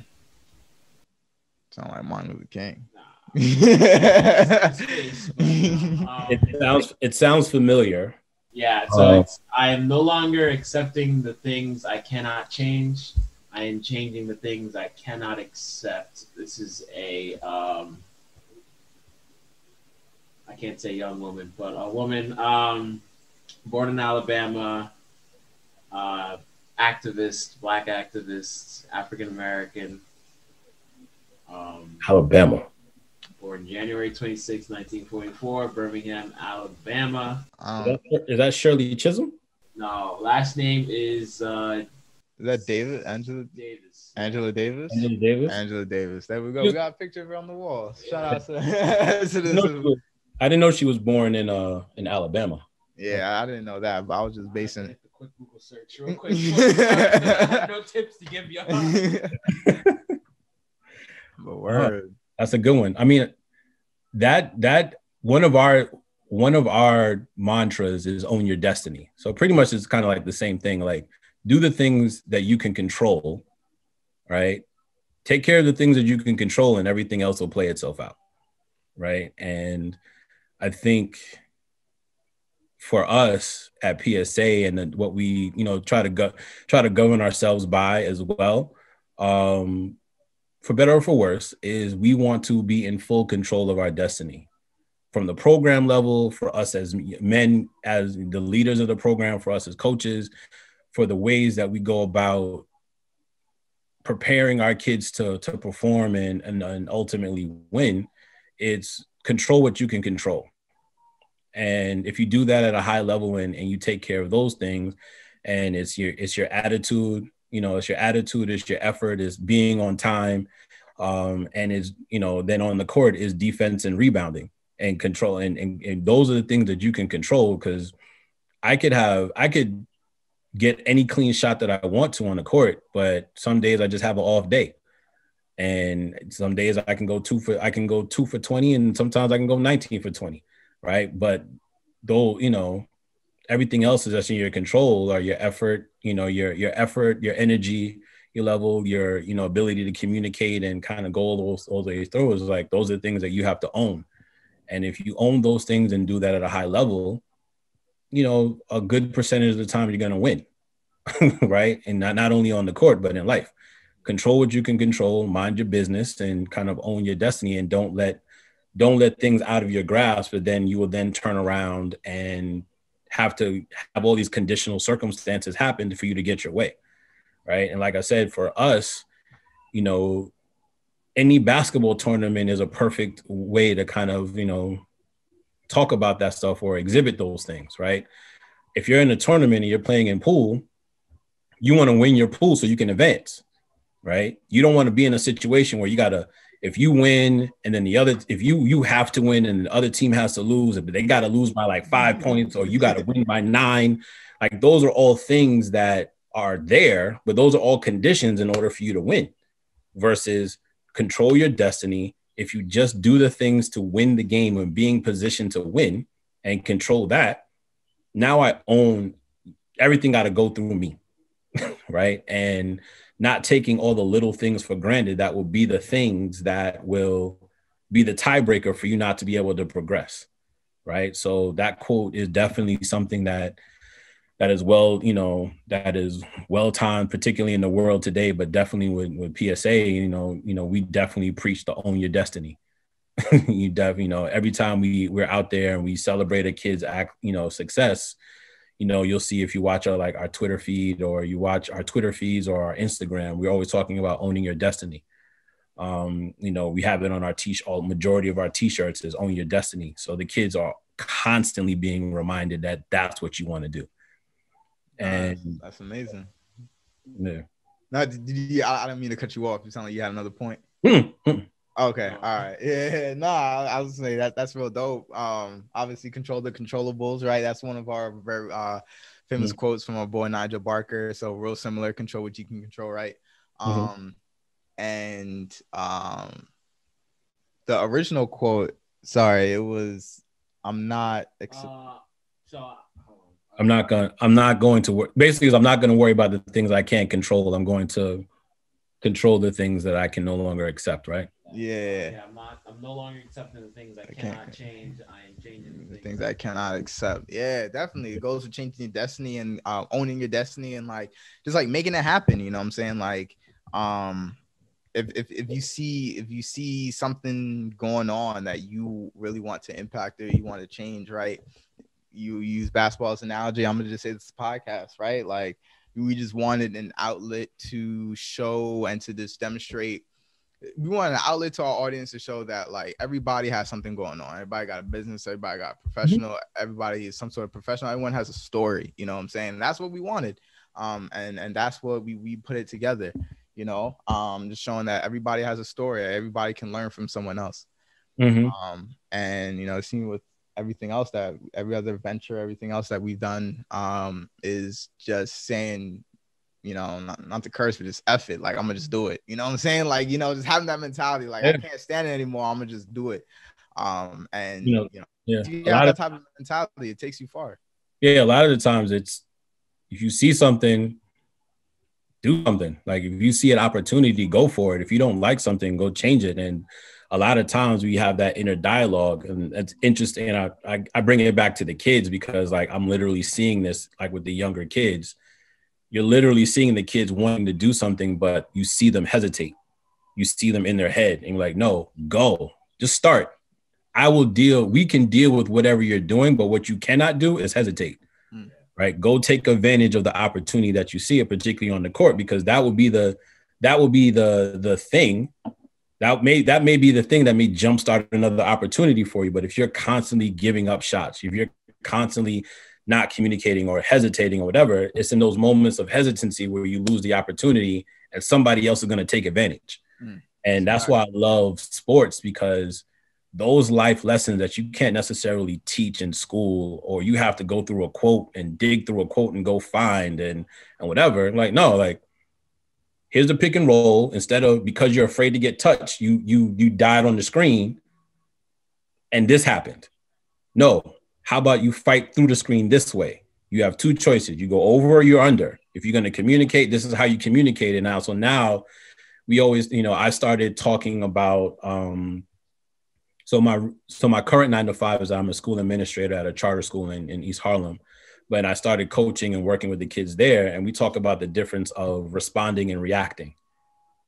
Sound like Martin Luther King. it sounds it sounds familiar. Yeah, so uh, it's I am no longer accepting the things I cannot change. I am changing the things I cannot accept. This is a um, I can't say young woman, but a woman um, born in Alabama, uh, activist, black activist, African American, um, Alabama. Born January 26, 1944, Birmingham, Alabama. Um, is, that, is, that, Shirley Chisholm? No, last name is. Uh, is that David? Angela Davis. Angela Davis? Angela Davis. Angela Davis. There we go. We got a picture of her on the wall. Shout out to, to this. I didn't know she was born in uh in Alabama. Yeah, I didn't know that, but I was just basing. Quick Google search, real quick. no tips to give you. But word. That's a good one. I mean, that that one of our one of our mantras is own your destiny. So pretty much it's kind of like the same thing. Like do the things that you can control, right? Take care of the things that you can control, and everything else will play itself out, right? And I think for us at PSA and what we you know try to go try to govern ourselves by as well um for better or for worse, is we want to be in full control of our destiny from the program level, for us as men, as the leaders of the program, for us as coaches, for the ways that we go about preparing our kids to, to perform and, and, and ultimately win. It's control what you can control. And if you do that at a high level and, and you take care of those things, and it's your it's your attitude, you know it's your attitude it's your effort is being on time um, and is you know then on the court is defense and rebounding and control and, and, and those are the things that you can control because i could have i could get any clean shot that i want to on the court but some days i just have an off day. And some days i can go two for i can go two for 20 and sometimes i can go 19 for 20 right? But though you know everything else is just in your control or your effort you know your your effort your energy your level your you know ability to communicate and kind of go all those all through is like those are things that you have to own. And if you own those things and do that at a high level you know a good percentage of the time you're going to win right? And not, not only on the court but in life. Control what you can control mind your business and kind of own your destiny and don't let don't let things out of your grasp but then you will then turn around and have to have all these conditional circumstances happen for you to get your way right? And like i said for us you know any basketball tournament is a perfect way to kind of you know talk about that stuff or exhibit those things right if you're in a tournament and you're playing in pool you want to win your pool so you can advance right? You don't want to be in a situation where you gotta if you win and then the other if you you have to win and the other team has to lose, but they got to lose by like five points or you got to win by nine. Like those are all things that are there, but those are all conditions in order for you to win. Versus control your destiny. If you just do the things to win the game and being positioned to win and control that, now I own everything. Got to go through me, right? And not taking all the little things for granted that will be the things that will be the tiebreaker for you not to be able to progress right so that quote is definitely something that that is well you know that is well timed particularly in the world today but definitely with, with psa you know you know we definitely preach to own your destiny you definitely you know every time we we're out there and we celebrate a kid's act you know success you know, you'll see if you watch our like our Twitter feed or you watch our Twitter feeds or our Instagram, we're always talking about owning your destiny. Um, you know, we have it on our t all majority of our t-shirts is own your destiny. So the kids are constantly being reminded that that's what you want to do. And that's, that's amazing. Yeah. No, did you, I, I didn't mean to cut you off. You sound like you had another point. Hmm, hmm. Okay, all right. Yeah, no, nah, I was say that that's real dope. Um, obviously control the controllables, right? That's one of our very uh famous mm-hmm. quotes from our boy Nigel Barker. So real similar, control what you can control, right? Mm-hmm. Um, and um, the original quote. Sorry, it was, "I'm not." Ex- uh, so. I'm not gonna. I'm not going to work. Basically, I'm not going to worry about the things I can't control. I'm going to control the things that I can no longer accept. Right. Yeah. Yeah, I'm not. I'm no longer accepting the things I, I cannot change. I am changing the things, things I cannot accept. Yeah, definitely. It goes to changing your destiny and uh, owning your destiny and like just like making it happen. You know what I'm saying? Like, um, if, if if you see if you see something going on that you really want to impact or you want to change, right? You use basketball as an analogy. I'm gonna just say this podcast, right? Like we just wanted an outlet to show and to just demonstrate we want an outlet to our audience to show that like everybody has something going on. Everybody got a business, everybody got professional, mm-hmm. everybody is some sort of professional, everyone has a story, you know what I'm saying? And that's what we wanted. Um, and and that's what we we put it together, you know, um, just showing that everybody has a story, everybody can learn from someone else. Mm-hmm. Um, and you know, seeing with everything else that every other venture, everything else that we've done, um, is just saying you know, not, not to curse, but just F it. Like, I'm gonna just do it. You know what I'm saying? Like, you know, just having that mentality, like, yeah. I can't stand it anymore. I'm gonna just do it. Um, and you know, you know yeah, you have that of, type of mentality, it takes you far. Yeah, a lot of the times it's if you see something, do something. Like if you see an opportunity, go for it. If you don't like something, go change it. And a lot of times we have that inner dialogue, and it's interesting. I, I, I bring it back to the kids because like I'm literally seeing this like with the younger kids you're literally seeing the kids wanting to do something, but you see them hesitate. You see them in their head and you're like, no, go, just start. I will deal, we can deal with whatever you're doing, but what you cannot do is hesitate. Mm. Right. Go take advantage of the opportunity that you see it, particularly on the court, because that will be the that will be the the thing that may that may be the thing that may jumpstart another opportunity for you. But if you're constantly giving up shots, if you're constantly not communicating or hesitating or whatever, it's in those moments of hesitancy where you lose the opportunity and somebody else is going to take advantage. Mm. And that's why I love sports because those life lessons that you can't necessarily teach in school or you have to go through a quote and dig through a quote and go find and and whatever like no like here's the pick and roll instead of because you're afraid to get touched you you you died on the screen and this happened no how about you fight through the screen this way? You have two choices. You go over or you're under. If you're going to communicate, this is how you communicate it now. So now we always, you know, I started talking about um so my so my current nine to five is I'm a school administrator at a charter school in, in East Harlem. But I started coaching and working with the kids there, and we talk about the difference of responding and reacting,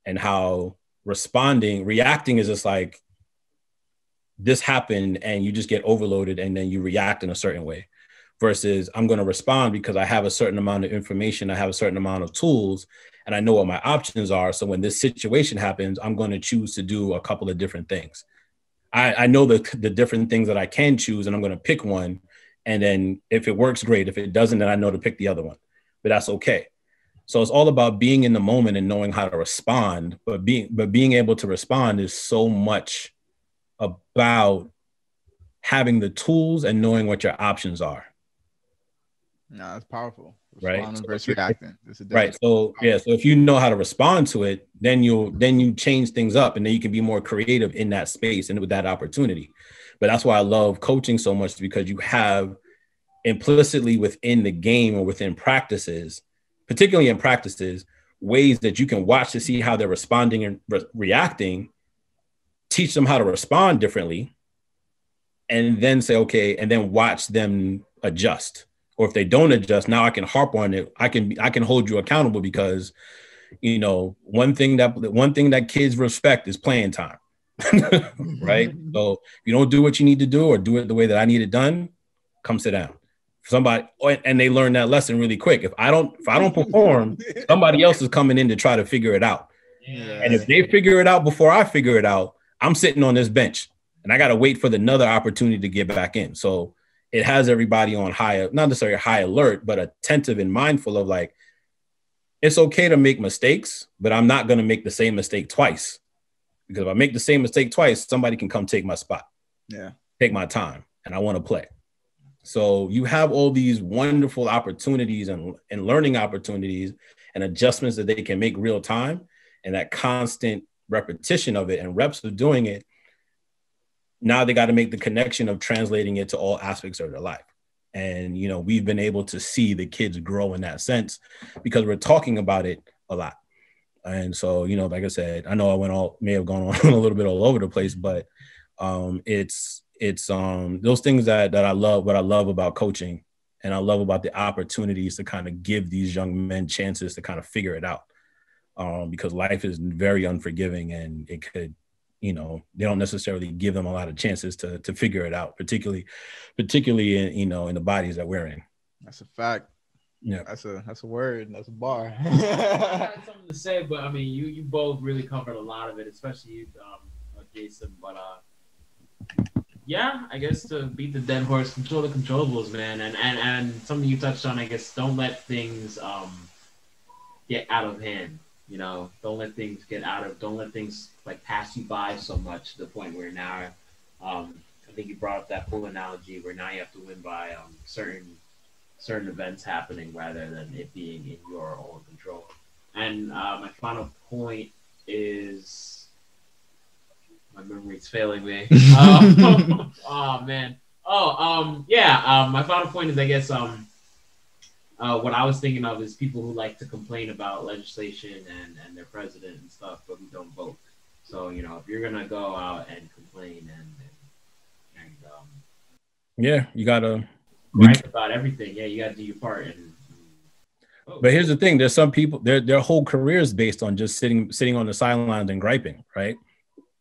and how responding, reacting is just like this happened and you just get overloaded and then you react in a certain way versus I'm going to respond because I have a certain amount of information, I have a certain amount of tools, and I know what my options are. So when this situation happens, I'm going to choose to do a couple of different things. I, I know the, the different things that I can choose, and I'm going to pick one. And then if it works, great. If it doesn't, then I know to pick the other one. But that's okay. So it's all about being in the moment and knowing how to respond. But being but being able to respond is so much about having the tools and knowing what your options are. No, that's powerful. Responding right. versus reacting. Right. So yeah. So if you know how to respond to it, then you'll then you change things up, and then you can be more creative in that space and with that opportunity. But that's why I love coaching so much because you have implicitly within the game or within practices, particularly in practices, ways that you can watch to see how they're responding and re- reacting, teach them how to respond differently, and then say, okay, and then watch them adjust. Or if they don't adjust, now I can harp on it. I can I can hold you accountable because, you know, one thing that one thing that kids respect is playing time. right? Mm-hmm. So if you don't do what you need to do or do it the way that I need it done, come sit down. Somebody oh, and they learn that lesson really quick. If I don't if I don't perform, somebody else is coming in to try to figure it out. And if they figure it out before I figure it out, I'm sitting on this bench and I got to wait for the another opportunity to get back in. So it has everybody on high, not necessarily high alert, but attentive and mindful of like, it's okay to make mistakes, but I'm not going to make the same mistake twice. Because if I make the same mistake twice, somebody can come take my spot. Yeah. Take my time and I want to play. So you have all these wonderful opportunities and, and learning opportunities and adjustments that they can make real time. And that constant repetition of it and reps of doing it now they got to make the connection of translating it to all aspects of their life and you know we've been able to see the kids grow in that sense because we're talking about it a lot and so you know like i said i know i went all may have gone on a little bit all over the place but um it's it's um those things that that i love what i love about coaching and i love about the opportunities to kind of give these young men chances to kind of figure it out um because life is very unforgiving and it could you know they don't necessarily give them a lot of chances to to figure it out particularly particularly in you know in the bodies that we're in. That's a fact yeah. That's a that's a word that's a bar. I had something to say but i mean you you both really covered a lot of it especially you um uh, jason but uh yeah i guess to beat the dead horse control the controllables man and and and something you touched on i guess don't let things um get out of hand you know, don't let things get out of, don't let things like pass you by so much to the point where now, um, I think you brought up that pool analogy where now you have to win by um, certain certain events happening rather than it being in your own control. And uh, my final point is my memory's failing me. um, oh man. Oh um yeah. Um, my final point is I guess um uh, what I was thinking of is people who like to complain about legislation and, and their president and stuff, but who don't vote. So you know, if you're gonna go out and complain and and, and um, yeah, you gotta write about everything. Yeah, you gotta do your part. And, but here's the thing: there's some people their their whole career is based on just sitting sitting on the sidelines and griping, right?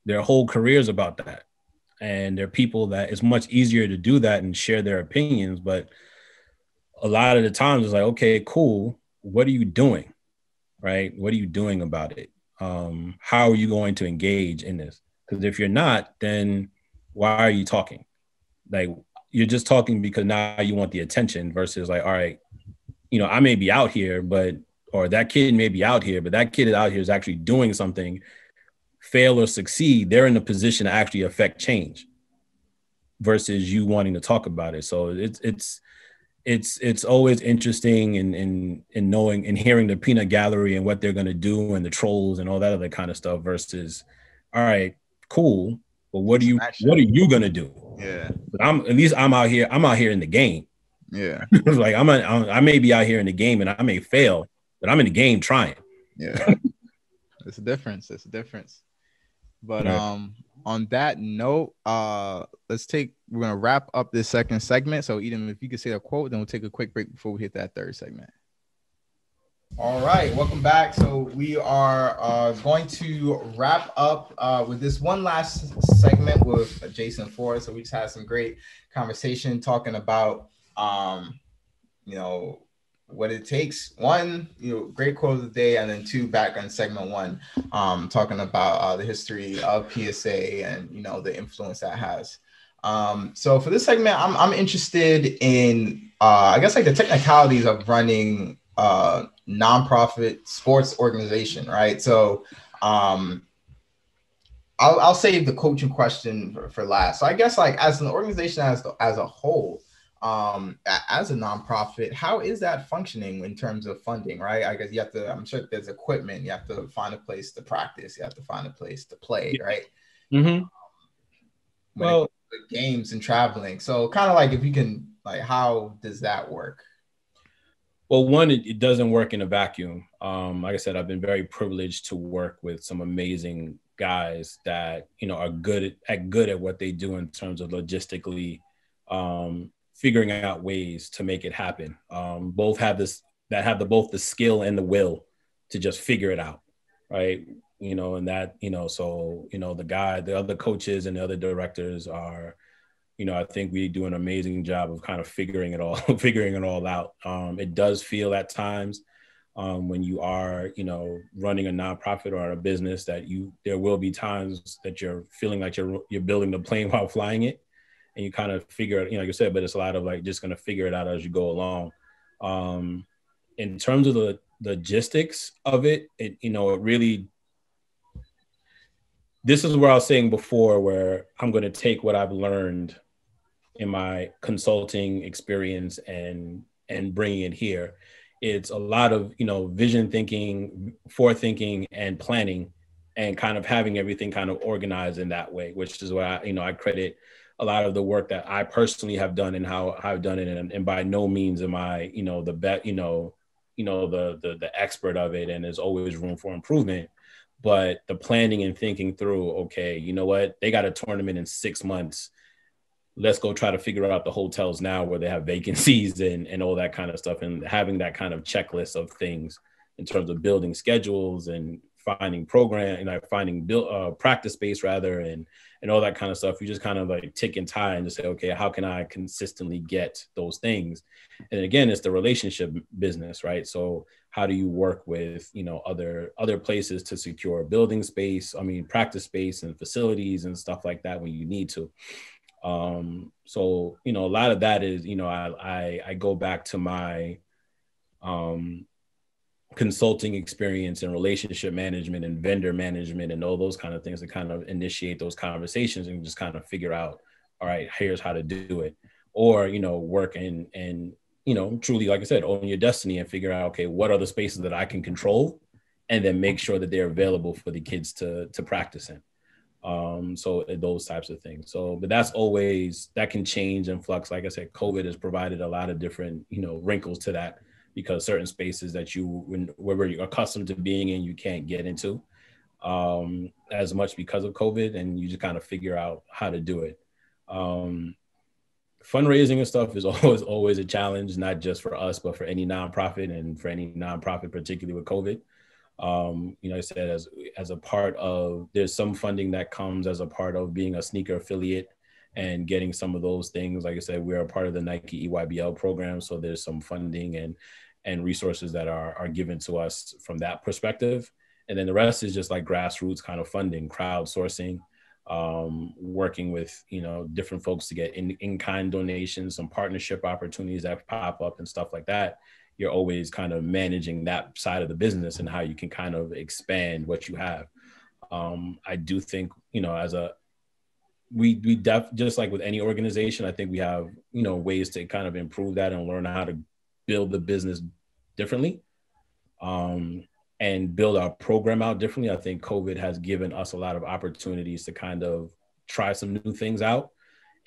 Their whole careers about that, and there are people that it's much easier to do that and share their opinions, but a lot of the times it's like, okay, cool. What are you doing? Right? What are you doing about it? Um, how are you going to engage in this? Because if you're not, then why are you talking? Like you're just talking because now you want the attention versus like, all right, you know, I may be out here, but or that kid may be out here, but that kid out here is actually doing something, fail or succeed, they're in a position to actually affect change versus you wanting to talk about it. So it's it's it's it's always interesting in in in knowing and hearing the peanut gallery and what they're gonna do and the trolls and all that other kind of stuff versus all right, cool. But what are you what are you gonna do? Yeah. But I'm at least I'm out here, I'm out here in the game. Yeah. like I'm, a, I may be out here in the game and I may fail, but I'm in the game trying. Yeah. it's a difference. It's a difference. But um on that note, uh, let's take. We're gonna wrap up this second segment. So, Eden, if you could say a quote, then we'll take a quick break before we hit that third segment. All right, welcome back. So we are uh, going to wrap up uh, with this one last segment with Jason Forde. So we just had some great conversation talking about, um, you know, what it takes. One, you know, great quote of the day, and then two, back on segment one, um, talking about uh, the history of PSA and you know the influence that has. Um, so for this segment, I'm I'm interested in uh, I guess like the technicalities of running uh, nonprofit sports organization, right? So um, I'll, I'll save the coaching question for, for last. So I guess like as an organization as as a whole, um, as a nonprofit, how is that functioning in terms of funding, right? I guess you have to. I'm sure there's equipment. You have to find a place to practice. You have to find a place to play, right? Mm-hmm. well, games and traveling. So kind of like if you can, like, how does that work? Well, one, it, it doesn't work in a vacuum. Um, like I said, I've been very privileged to work with some amazing guys that you know are good at, at good at what they do in terms of logistically um, figuring out ways to make it happen. Um, both have this that have the both the skill and the will to just figure it out, right? You know, and that you know, so you know, the guy, the other coaches and the other directors are you know, I think we do an amazing job of kind of figuring it all, figuring it all out. Um, it does feel at times um, when you are, you know, running a nonprofit or a business that you there will be times that you're feeling like you're you're building the plane while flying it, and you kind of figure you know, like you said, but it's a lot of like just gonna figure it out as you go along. Um, in terms of the logistics of it, it you know, it really this is where I was saying before, where I'm going to take what I've learned in my consulting experience and and bringing it here. It's a lot of you know vision thinking forethinking and planning and kind of having everything kind of organized in that way which is why you know i credit a lot of the work that i personally have done and how i've done it and, and by no means am i you know the bet you know you know the, the the expert of it and there's always room for improvement. But the planning and thinking through okay you know what? They got a tournament in six months let's go try to figure out the hotels now where they have vacancies and, and all that kind of stuff and having that kind of checklist of things in terms of building schedules and finding program and like finding build uh, practice space rather and and all that kind of stuff. You just kind of like tick and tie and just say okay how can i consistently get those things? And again it's the relationship business right? So how do you work with you know other other places to secure building space i mean practice space and facilities and stuff like that when you need to um, so you know, a lot of that is, you know, I I, I go back to my um, consulting experience and relationship management and vendor management and all those kind of things to kind of initiate those conversations and just kind of figure out, all right, here's how to do it, or you know, work and and you know, truly, like I said, own your destiny and figure out, okay, what are the spaces that I can control, and then make sure that they're available for the kids to to practice in um so uh, those types of things. So but that's always that can change and flux. Like i said covid has provided a lot of different you know wrinkles to that because certain spaces that you where you're accustomed to being in you can't get into um as much because of covid and you just kind of figure out how to do it. Um fundraising and stuff is always always a challenge not just for us but for any nonprofit and for any nonprofit particularly with covid um, you know, I said as as a part of there's some funding that comes as a part of being a sneaker affiliate and getting some of those things. Like I said, we're a part of the Nike EYBL program, so there's some funding and and resources that are are given to us from that perspective. And then the rest is just like grassroots kind of funding, crowdsourcing, um, working with you know different folks to get in in kind donations, some partnership opportunities that pop up and stuff like that you're always kind of managing that side of the business and how you can kind of expand what you have. Um, I do think, you know, as a we we def just like with any organization, I think we have you know ways to kind of improve that and learn how to build the business differently, um, and build our program out differently. I think COVID has given us a lot of opportunities to kind of try some new things out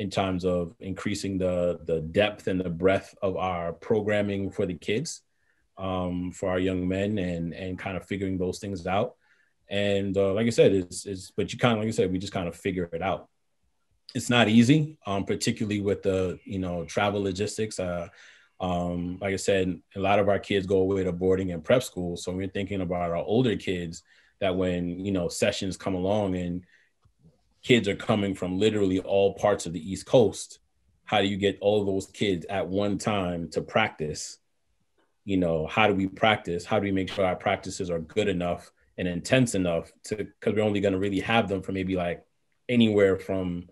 in terms of increasing the the depth and the breadth of our programming for the kids, um, for our young men, and and kind of figuring those things out. And uh, like I said, it's, it's but you kind of like I said, we just kind of figure it out. It's not easy, um, particularly with the you know travel logistics. Uh, um, like I said, a lot of our kids go away to boarding and prep school, so we're thinking about our older kids that when you know sessions come along and kids are coming from literally all parts of the East Coast. How do you get all those kids at one time to practice? You know, how do we practice? How do we make sure our practices are good enough and intense enough to because we're only going to really have them for maybe like anywhere from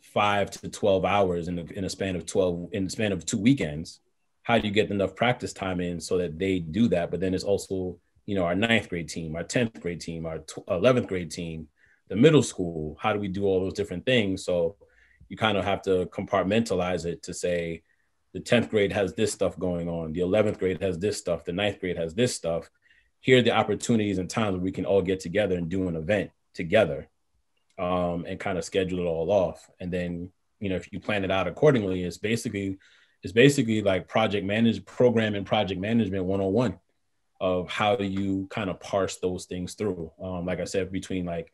five to 12 hours in, the, in a span of 12 in the span of two weekends how do you get enough practice time in so that they do that? But then it's also, you know, our ninth grade team, our 10th grade team, our 11th grade team, the middle school. How do we do all those different things? So you kind of have to compartmentalize it to say the 10th grade has this stuff going on, the 11th grade has this stuff, the ninth grade has this stuff. Here are the opportunities and times where we can all get together and do an event together um, and kind of schedule it all off. And then, you know, if you plan it out accordingly, it's basically it's basically like project manage program and project management 101 of how do you kind of parse those things through um, like i said between like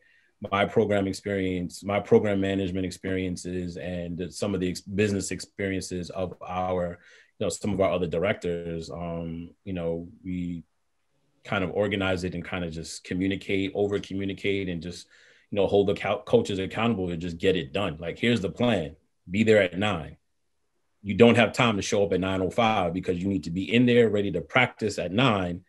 my program experience my program management experiences and some of the ex- business experiences of our you know some of our other directors um, you know we kind of organize it and kind of just communicate over communicate and just you know hold the co- coaches accountable and just get it done. Like here's the plan. Be there at nine. You don't have time to show up at 905 because you need to be in there ready to practice at 9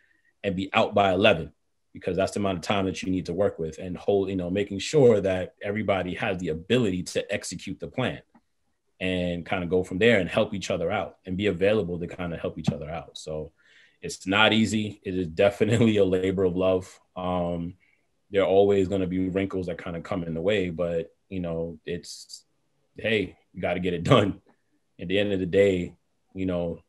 and be out by 11 because that's the amount of time that you need to work with and hold you know making sure that everybody has the ability to execute the plan and kind of go from there and help each other out and be available to kind of help each other out. So it's not easy. It is definitely a labor of love. Um, there are always going to be wrinkles that kind of come in the way but you know it's hey you got to get it done. At the end of the day, you know,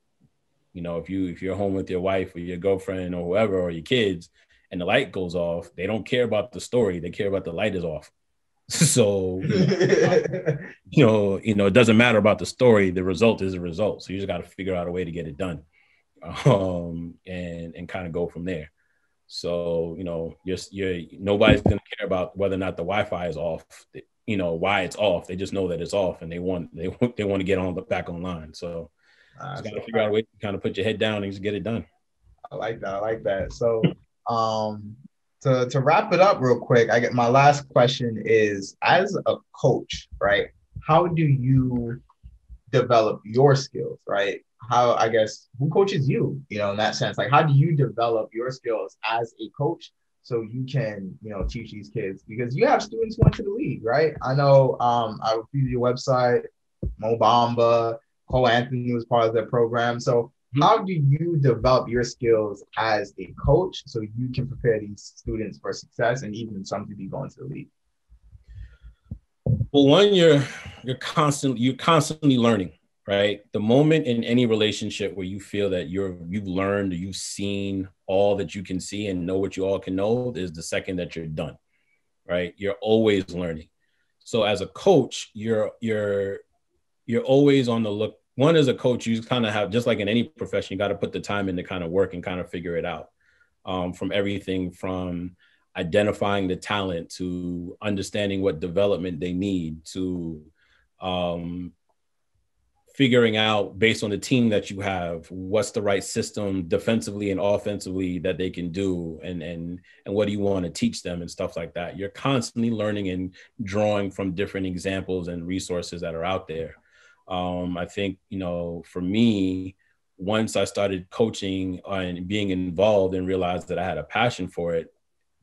you know, if you if you're home with your wife or your girlfriend or whoever or your kids and the light goes off, they don't care about the story. They care about the light is off. so you know, you know, it doesn't matter about the story. The result is a result. So you just got to figure out a way to get it done, um, and and kind of go from there. So you know, just you're nobody's gonna care about whether or not the Wi-Fi is off you know why it's off. They just know that it's off, and they want they want they want to get on the back online. So uh, just got to figure out a way to kind of put your head down and just get it done. I like that. I like that. So um to to wrap it up real quick, I get my last question is as a coach, right? How do you develop your skills, right? How I guess who coaches you, you know, in that sense? Like how do you develop your skills as a coach so you can you know teach these kids because you have students who went to the league right i know um i viewed your website mo bamba cole anthony was part of that program so Mm-hmm. how do you develop your skills as a coach so you can prepare these students for success and even some to be going to the league well one you're you're constantly you're constantly learning right? The moment in any relationship where you feel that you're you've learned you've seen all that you can see and know what you all can know is the second that you're done, right? You're always learning. So as a coach, you're you're you're always on the look. One as a coach, you kind of have just like in any profession, you got to put the time in to kind of work and kind of figure it out. Um, from everything from identifying the talent to understanding what development they need to um, figuring out based on the team that you have what's the right system defensively and offensively that they can do and and and what do you want to teach them and stuff like that you're constantly learning and drawing from different examples and resources that are out there um, i think you know for me once i started coaching and being involved and realized that i had a passion for it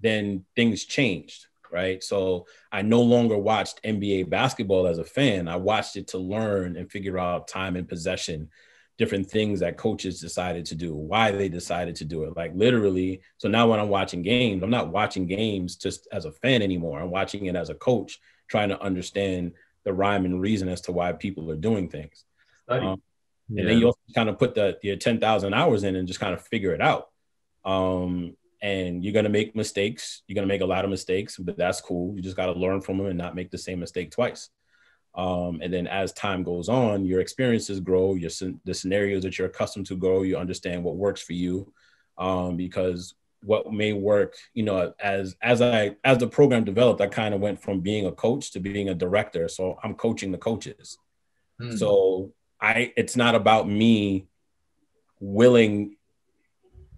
then things changed right? So I no longer watched NBA basketball as a fan. I watched it to learn and figure out time and possession, different things that coaches decided to do, why they decided to do it. Like literally, so now when I'm watching games, I'm not watching games just as a fan anymore. I'm watching it as a coach, trying to understand the rhyme and reason as to why people are doing things. Um, yeah. And then you also kind of put the your 10,000 hours in and just kind of figure it out. Um, and you're going to make mistakes. You're going to make a lot of mistakes, but that's cool. You just got to learn from them and not make the same mistake twice. Um, and then as time goes on, your experiences grow, your the scenarios that you're accustomed to grow. You understand what works for you, um, because what may work, you know, as as I as the program developed, I kind of went from being a coach to being a director. So I'm coaching the coaches. Mm. So I it's not about me willing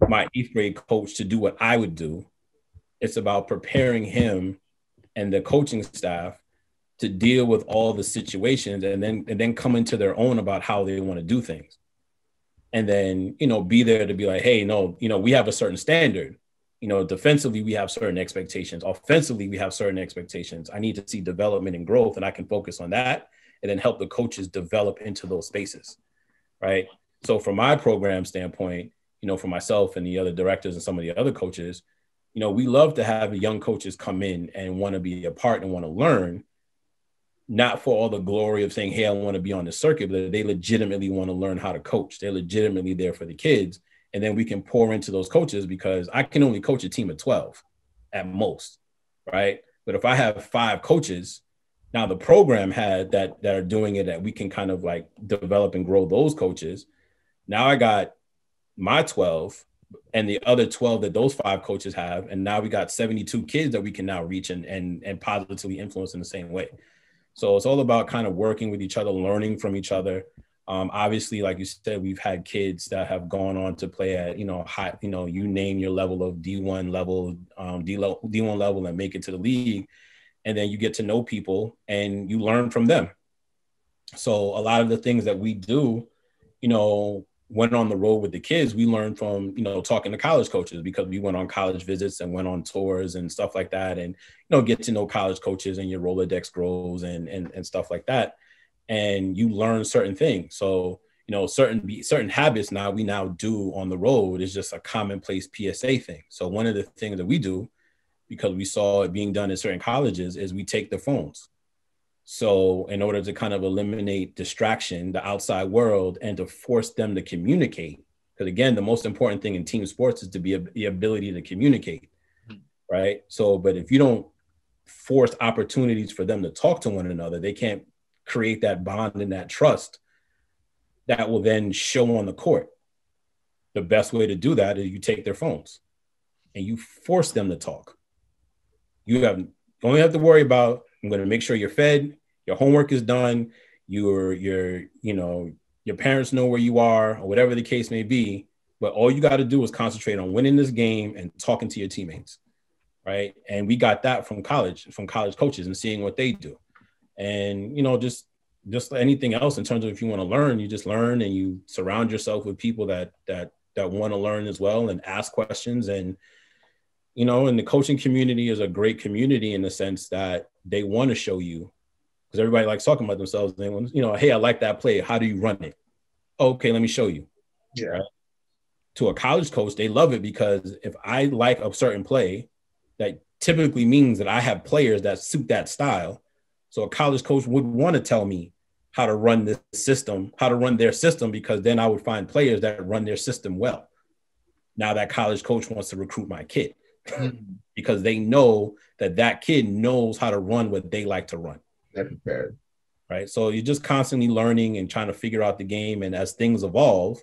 my eighth grade coach to do what I would do. It's about preparing him and the coaching staff to deal with all the situations and then and then come into their own about how they want to do things. And then, you know, be there to be like, hey, no, you know, we have a certain standard. You know, defensively, we have certain expectations. Offensively, we have certain expectations. I need to see development and growth, and I can focus on that and then help the coaches develop into those spaces. Right. So from my program standpoint, you know, for myself and the other directors and some of the other coaches, you know, we love to have young coaches come in and want to be a part and want to learn, not for all the glory of saying, hey, I want to be on the circuit, but they legitimately want to learn how to coach. They're legitimately there for the kids. And then we can pour into those coaches because I can only coach a team of 12 at most, right? But if I have five coaches, now the program had that that are doing it that we can kind of like develop and grow those coaches. Now I got my 12 and the other 12 that those five coaches have and now we got 72 kids that we can now reach and and, and positively influence in the same way so it's all about kind of working with each other learning from each other. Um, obviously like you said we've had kids that have gone on to play at you know high you know you name your level of d1 level um, D d1 level and make it to the league. And then you get to know people and you learn from them. So a lot of the things that we do you know went on the road with the kids, we learned from, you know, talking to college coaches because we went on college visits and went on tours and stuff like that. And, you know, get to know college coaches and your Rolodex grows and, and, and stuff like that. And you learn certain things. So, you know, certain, certain habits now we now do on the road is just a commonplace PSA thing. So one of the things that we do, because we saw it being done in certain colleges is we take the phones so, in order to kind of eliminate distraction, the outside world, and to force them to communicate, because again, the most important thing in team sports is to be a, the ability to communicate, mm-hmm. right? So, but if you don't force opportunities for them to talk to one another, they can't create that bond and that trust that will then show on the court. The best way to do that is you take their phones and you force them to talk. You have only have to worry about I'm going to make sure you're fed, your homework is done, your your you know your parents know where you are or whatever the case may be. But all you got to do is concentrate on winning this game and talking to your teammates, right? And we got that from college, from college coaches, and seeing what they do, and you know just just anything else in terms of if you want to learn, you just learn and you surround yourself with people that that that want to learn as well and ask questions and you know, and the coaching community is a great community in the sense that they want to show you because everybody likes talking about themselves. Want, you know, hey, I like that play. How do you run it? Okay, let me show you. Yeah. Right? To a college coach, they love it because if I like a certain play, that typically means that I have players that suit that style. So a college coach would want to tell me how to run this system, how to run their system, because then I would find players that run their system well. Now that college coach wants to recruit my kid. Mm-hmm. because they know that that kid knows how to run what they like to run. Prepared. Right. So you're just constantly learning and trying to figure out the game. And as things evolve,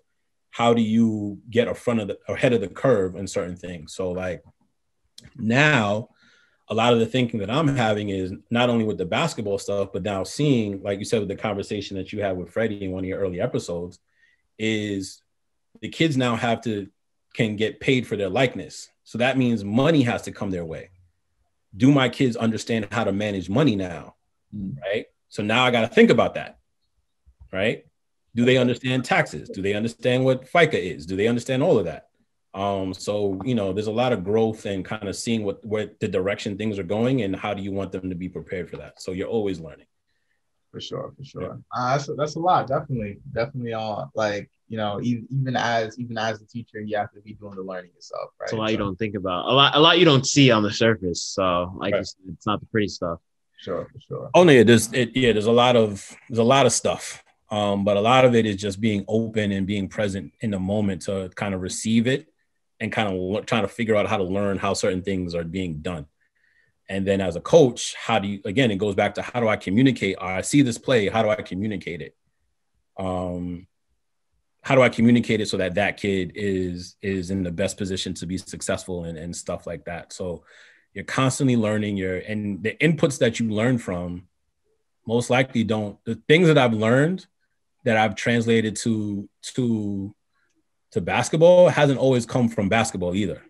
how do you get a front of the ahead of the curve in certain things? So like now, a lot of the thinking that I'm having is not only with the basketball stuff, but now seeing, like you said, with the conversation that you had with Freddie in one of your early episodes, is the kids now have to can get paid for their likeness. So that means money has to come their way. Do my kids understand how to manage money now? Mm. Right. So now I got to think about that. Right. Do they understand taxes? Do they understand what FICA is? Do they understand all of that? Um, so you know, there's a lot of growth and kind of seeing what where the direction things are going and how do you want them to be prepared for that. So you're always learning. For sure, for sure. Yeah. Uh, that's that's a lot. Definitely, definitely. All like you know, even even as even as a teacher, you have to be doing the learning yourself, right? It's a lot so, you don't think about. A lot, a lot you don't see on the surface. So, like, right. it's not the pretty stuff. Sure, sure. Oh yeah, there's it, yeah, there's a lot of there's a lot of stuff. Um, but a lot of it is just being open and being present in the moment to kind of receive it and kind of trying to figure out how to learn how certain things are being done. And then as a coach, how do you again it goes back to how do I communicate? I see this play, how do I communicate it? Um, how do I communicate it so that that kid is is in the best position to be successful and, and stuff like that. So you're constantly learning your and the inputs that you learn from most likely don't the things that I've learned that I've translated to to to basketball hasn't always come from basketball either.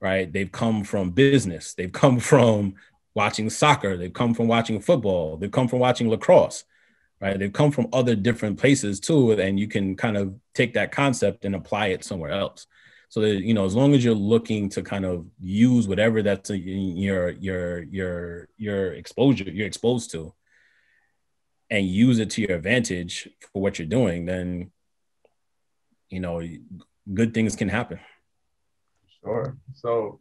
Right? They've come from business. They've come from watching soccer. They've come from watching football. They've come from watching lacrosse right? They've come from other different places too, and you can kind of take that concept and apply it somewhere else. So that you know, as long as you're looking to kind of use whatever that's your your your your exposure you're exposed to, and use it to your advantage for what you're doing, then you know, good things can happen. Sure. So,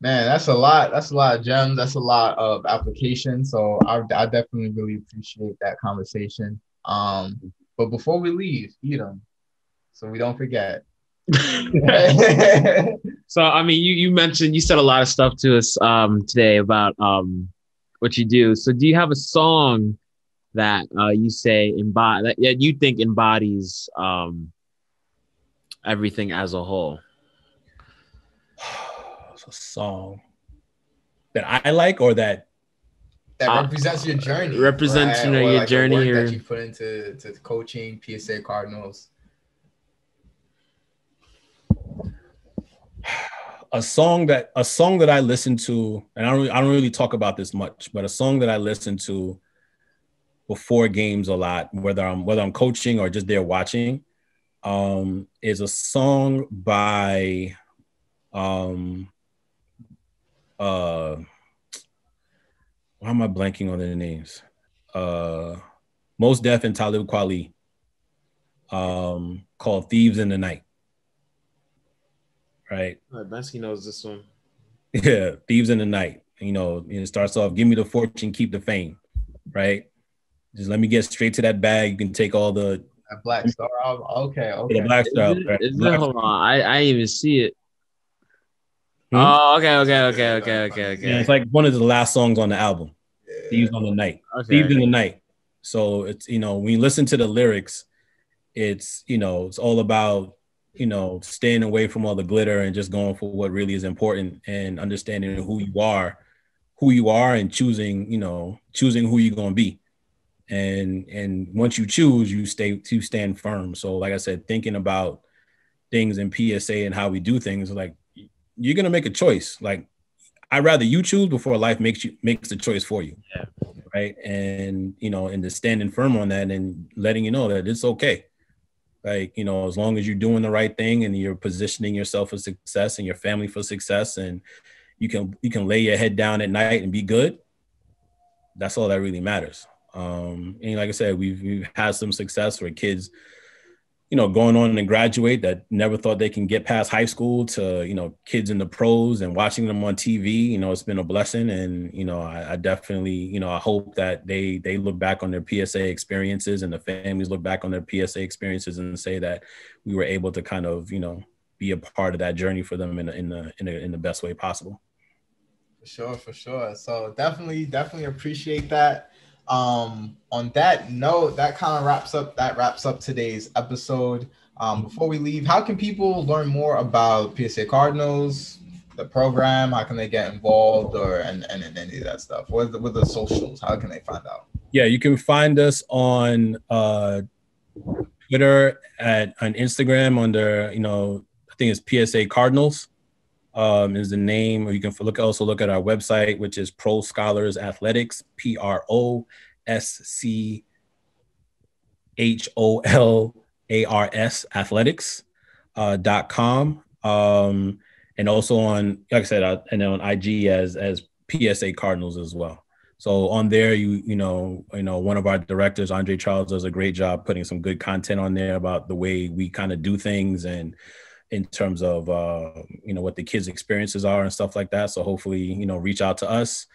man, that's a lot. That's a lot of gems. That's a lot of application. So I, I definitely really appreciate that conversation. Um, but before we leave, them, so we don't forget. so I mean, you you mentioned you said a lot of stuff to us um, today about um, what you do. So do you have a song that uh, you say embody that you think embodies um, everything as a whole? a song that I like or that that uh, represents your journey. Represents right? you know, your like journey or that you put into to coaching PSA Cardinals. A song that a song that I listen to, and I don't I don't really talk about this much, but a song that I listen to before games a lot, whether I'm whether I'm coaching or just there watching, um, is a song by um uh why am I blanking on their names? Uh Mos Def and Talib Kweli um called Thieves in the Night. Right. All right, Bensky knows this one. Yeah, Thieves in the Night. You know, it starts off, give me the fortune, keep the fame. Right. Just let me get straight to that bag. You can take all the Black Star album. Okay, okay. The Black Star. Is it, is it, hold on, I I even see it. Hmm? Oh, okay, okay, okay, okay, okay, okay. Yeah, it's like one of the last songs on the album. Yeah. Thieves on the Night. Okay. Thieves in the Night. So it's you know when you listen to the lyrics, it's you know it's all about you know staying away from all the glitter and just going for what really is important and understanding who you are, who you are, and choosing you know choosing who you're gonna be. And and once you choose, you stay to stand firm. So like I said, thinking about things in PSA and how we do things, like you're gonna make a choice. Like I'd rather you choose before life makes you makes the choice for you. Yeah. Right. And you know, and just standing firm on that and letting you know that it's okay. Like, you know, as long as you're doing the right thing and you're positioning yourself for success and your family for success and you can you can lay your head down at night and be good, that's all that really matters. Um, and like I said, we've we've had some success where kids you know, going on and graduate that never thought they can get past high school to, you know, kids in the pros and watching them on TV, you know, it's been a blessing. And, you know, I, I, definitely, you know, I hope that they, they look back on their PSA experiences and the families look back on their PSA experiences and say that we were able to kind of, you know, be a part of that journey for them in, in the, in the, in the best way possible. For sure. For sure. So definitely, definitely appreciate that um, on that note, that kind of wraps up that wraps up today's episode. Um, before we leave, how can people learn more about PSA Cardinals, the program? How can they get involved or and, and, and any of that stuff? What the, with the socials? How can they find out? Yeah, you can find us on uh, Twitter at on Instagram under you know I think it's PSA Cardinals um, is the name. Or you can look also look at our website, which is Pro Scholars Athletics, P R O S C H O L A R S Athletics uh, dot com. Um, and also on, like I said, uh, and then on IG as as PSA Cardinals as well. So on there, you you know you know one of our directors, Andre Charles, does a great job putting some good content on there about the way we kind of do things and in terms of uh, you know what the kids' experiences are and stuff like that. So hopefully, you know, reach out to us.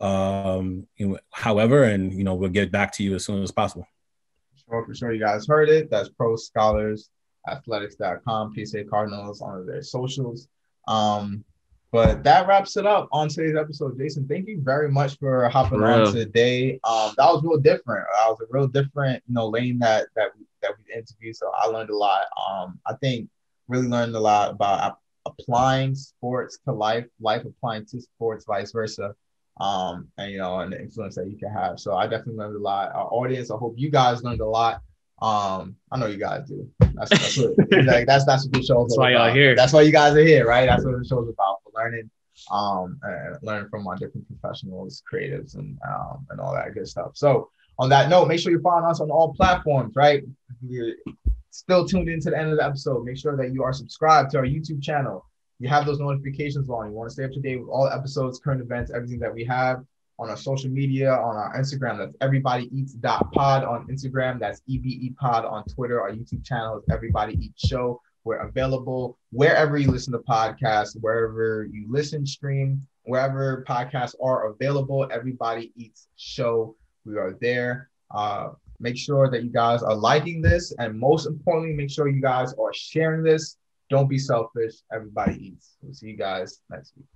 Um, you know, however, and you know, we'll get back to you as soon as possible. Sure, for sure. You guys heard it. That's Pro Scholars Athletics.com, PSA Cardinals on their socials. Um, but that wraps it up on today's episode. Jason, thank you very much for hopping for on today. Um, that was real different. I was a real different, you know, lane that that we, that we interviewed. So I learned a lot. Um, I think really learned a lot about applying sports to life, life applying to sports, vice versa. Um, and you know, and the influence that you can have. So I definitely learned a lot. Our audience, I hope you guys learned a lot. Um, I know you guys do. That's that's what, like, that's, that's what the show's That's why y'all here. That's why you guys are here, right? That's what the show's about for learning, um, and learning from our different professionals, creatives, and um, and all that good stuff. So on that note, make sure you follow us on all platforms, right? Still tuned into the end of the episode, make sure that you are subscribed to our YouTube channel. You have those notifications on. You want to stay up to date with all episodes, current events, everything that we have on our social media, on our Instagram. That's everybody eats pod on Instagram. That's EBE pod on Twitter. Our YouTube channel is Everybody Eats Show. We're available wherever you listen to podcasts, wherever you listen, stream, wherever podcasts are available. Everybody Eats Show. We are there. Uh, make sure that you guys are liking this. And most importantly, make sure you guys are sharing this. Don't be selfish. Everybody eats. We'll see you guys next week.